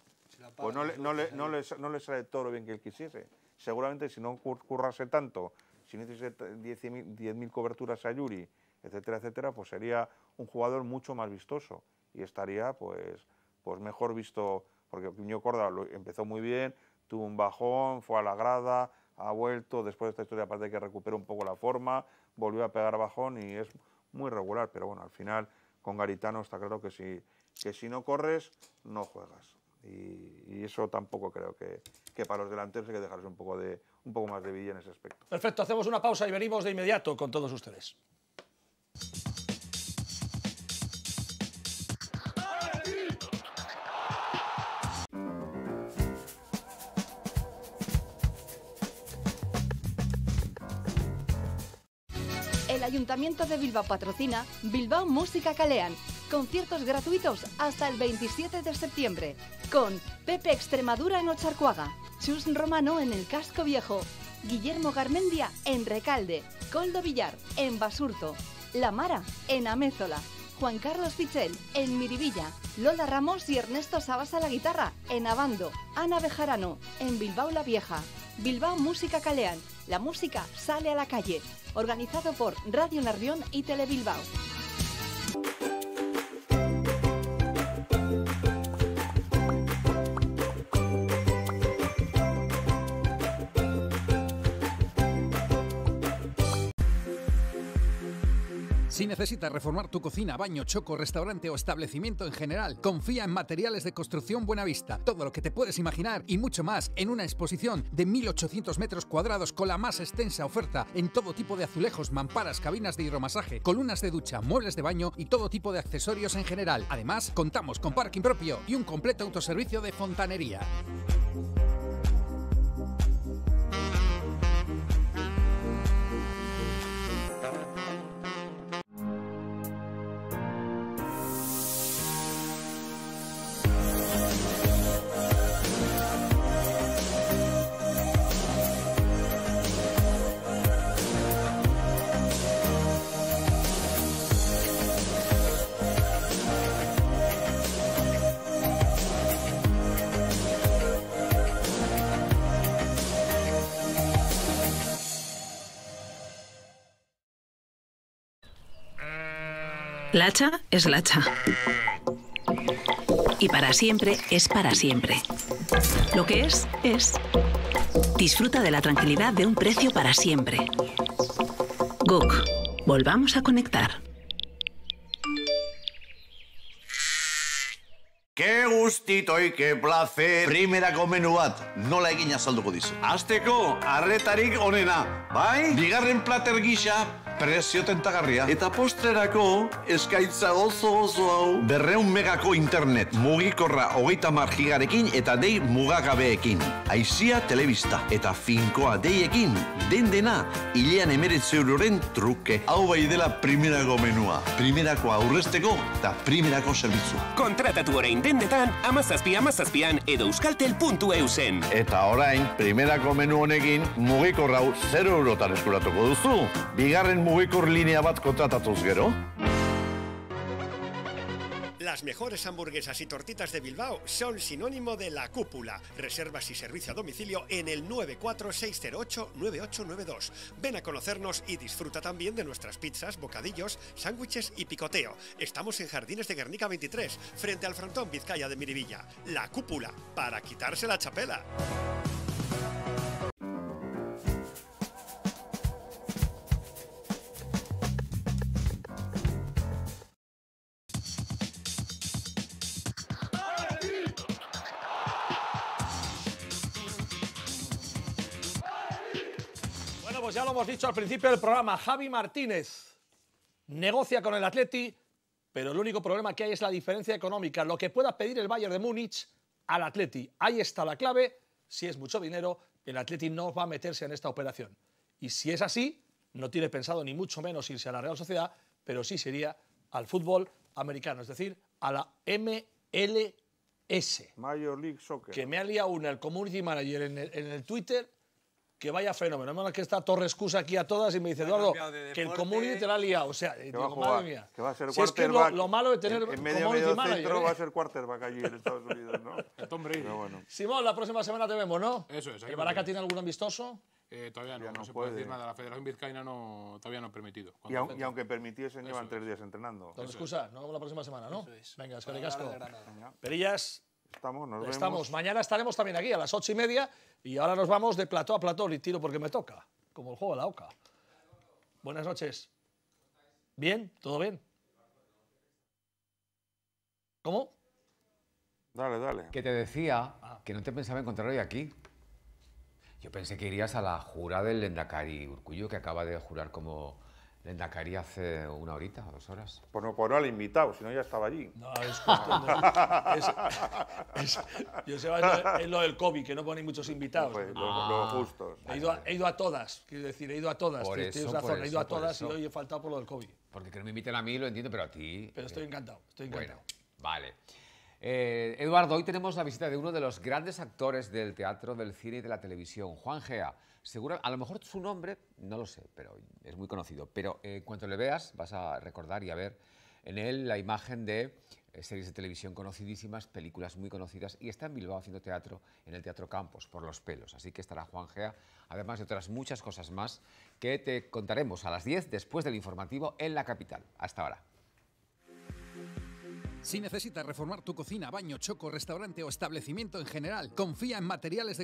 pues no, le, no, le, no, le, no le sale todo lo bien que él quisiese. Seguramente si no cur- currase tanto, si no hiciese t- 10.000 10.000 coberturas a Yuri, etcétera, etcétera, pues sería un jugador mucho más vistoso y estaría pues, pues mejor visto, porque Piño Córdoba lo- empezó muy bien, tuvo un bajón, fue a la grada, ha vuelto, después de esta historia aparte que recuperó un poco la forma, volvió a pegar bajón y es muy regular, pero bueno, al final con Garitano está claro que si, que si no corres, no juegas. Y, eso tampoco creo que, que para los delanteros hay que dejarles un poco, de, un poco más de vida en ese aspecto. Perfecto, hacemos una pausa y venimos de inmediato con todos ustedes. Ayuntamiento de Bilbao patrocina Bilbao Música Calean. Conciertos gratuitos hasta el 27 de septiembre. Con Pepe Extremadura en Ocharcuaga, Chus Romano en el Casco Viejo, Guillermo Garmendia en Recalde, Coldo Villar en Basurto, La Mara en Amézola, Juan Carlos Pichel en Miribilla, Lola Ramos y Ernesto Sabas a la guitarra en Abando, Ana Bejarano en Bilbao la Vieja, Bilbao Música Calean. La música sale a la calle. Organizado por Radio Nervión y Telebilbao. Necesitas reformar tu cocina, baño, choco, restaurante o establecimiento en general, confía en Materiales de Construcción Buenavista. Todo lo que te puedes imaginar y mucho más en una exposición de 1.800 metros cuadrados con la más extensa oferta en todo tipo de azulejos, mamparas, cabinas de hidromasaje, columnas de ducha, muebles de baño y todo tipo de accesorios en general. Además, contamos con parking propio y un completo autoservicio de fontanería. La hacha es la hacha. Y para siempre es para siempre. Lo que es, es. Disfruta de la tranquilidad de un precio para siempre. Guk, volvamos a conectar. Ke gustito ke placer. Primerako menu bat, nola egin azalduko dizu. Azteko, arretarik onena, bai? Bigarren plater gisa, prezio tentagarria. Eta postrerako, eskaitza oso oso hau. Berreun megako internet, mugikorra hogeita margigarekin eta dei mugagabeekin. Aizia telebista eta finkoa deiekin, den dena, hilean emeretze euroren truke. Hau bai dela primerako menua. Primerako aurrezteko eta primerako zerbitzua. Kontratatu orain dendetan, amazazpi amazazpian edo euskaltel.eusen. Eta orain, primerako menu honekin, mugikor hau 0 eurotan eskuratuko duzu. Bigarren mugikor linea bat kontratatuz gero. Las mejores hamburguesas y tortitas de Bilbao son sinónimo de la cúpula. Reservas y servicio a domicilio en el 94608-9892. Ven a conocernos y disfruta también de nuestras pizzas, bocadillos, sándwiches y picoteo. Estamos en Jardines de Guernica 23, frente al frontón Vizcaya de Miribilla. La cúpula, para quitarse la chapela. Hemos dicho al principio del programa. Javi Martínez negocia con el Atleti, pero el único problema que hay es la diferencia económica. Lo que pueda pedir el Bayern de Múnich al Atleti. Ahí está la clave. Si es mucho dinero, el Atleti no va a meterse en esta operación. Y si es así, no tiene pensado ni mucho menos irse a la Real Sociedad, pero sí sería al fútbol americano, es decir, a la MLS. Major League Soccer. Que me ha liado una el community manager en el, en el Twitter que vaya fenómeno. Menos mal que está Torres Cusa aquí a todas y me dice, Eduardo, de que el community te la ha liado. O sea, Que digo, va madre mía. que va a ser si es que es lo, lo malo de tener en, en medio, community medio manager. centro ¿eh? va a ser quarterback allí en Estados Unidos, ¿no? (laughs) Tom Brady. Pero bueno. Simón, la próxima semana te vemos, ¿no? Eso es. ahí ¿Que nos Baraca tiene algún amistoso? Eh, todavía no, no, no se puede decir nada. La Federación Vizcaína no, todavía no ha permitido. Y, aun- y aunque permitiesen, llevan tres días entrenando. Con excusa, nos vemos la próxima semana, ¿no? Venga, es de Granada. Perillas, Estamos, nos estamos. vemos. Mañana estaremos también aquí a las ocho y media y ahora nos vamos de plató a plató y tiro porque me toca, como el juego de la OCA. Buenas noches. ¿Bien? ¿Todo bien? ¿Cómo? Dale, dale. Que te decía Ah. que no te pensaba encontrar hoy aquí. Yo pensé que irías a la jura del Lendakari Urcullo, que acaba de jurar como Lendakari hace una horita o dos horas. Pues no, pues no al invitado, si no ya estaba allí. No, es cuestión de... es- es- es lo, es lo del COVID, que no ponen muchos invitados. Pues, lo- lo justos. He ido, a, he ido a todas, quiero decir, he ido a todas. Por tienes eso, razón, por he ido a eso, por todas y hoy he faltado por lo del COVID. Porque que no me inviten a mí lo entiendo, pero a ti. Pero estoy eh, encantado, estoy encantado. Bueno, vale. Eh, Eduardo, hoy tenemos la visita de uno de los grandes actores del teatro, del cine y de la televisión, Juan Gea. Seguro, a lo mejor su nombre, no lo sé, pero es muy conocido. Pero eh, en cuanto le veas, vas a recordar y a ver en él la imagen de eh, series de televisión conocidísimas, películas muy conocidas, y está en Bilbao haciendo teatro en el Teatro Campos, por los pelos. Así que estará Juan Gea, además de otras muchas cosas más que te contaremos a las 10 después del informativo en la capital. Hasta ahora. Si necesitas reformar tu cocina, baño, choco, restaurante o establecimiento en general, confía en Materiales de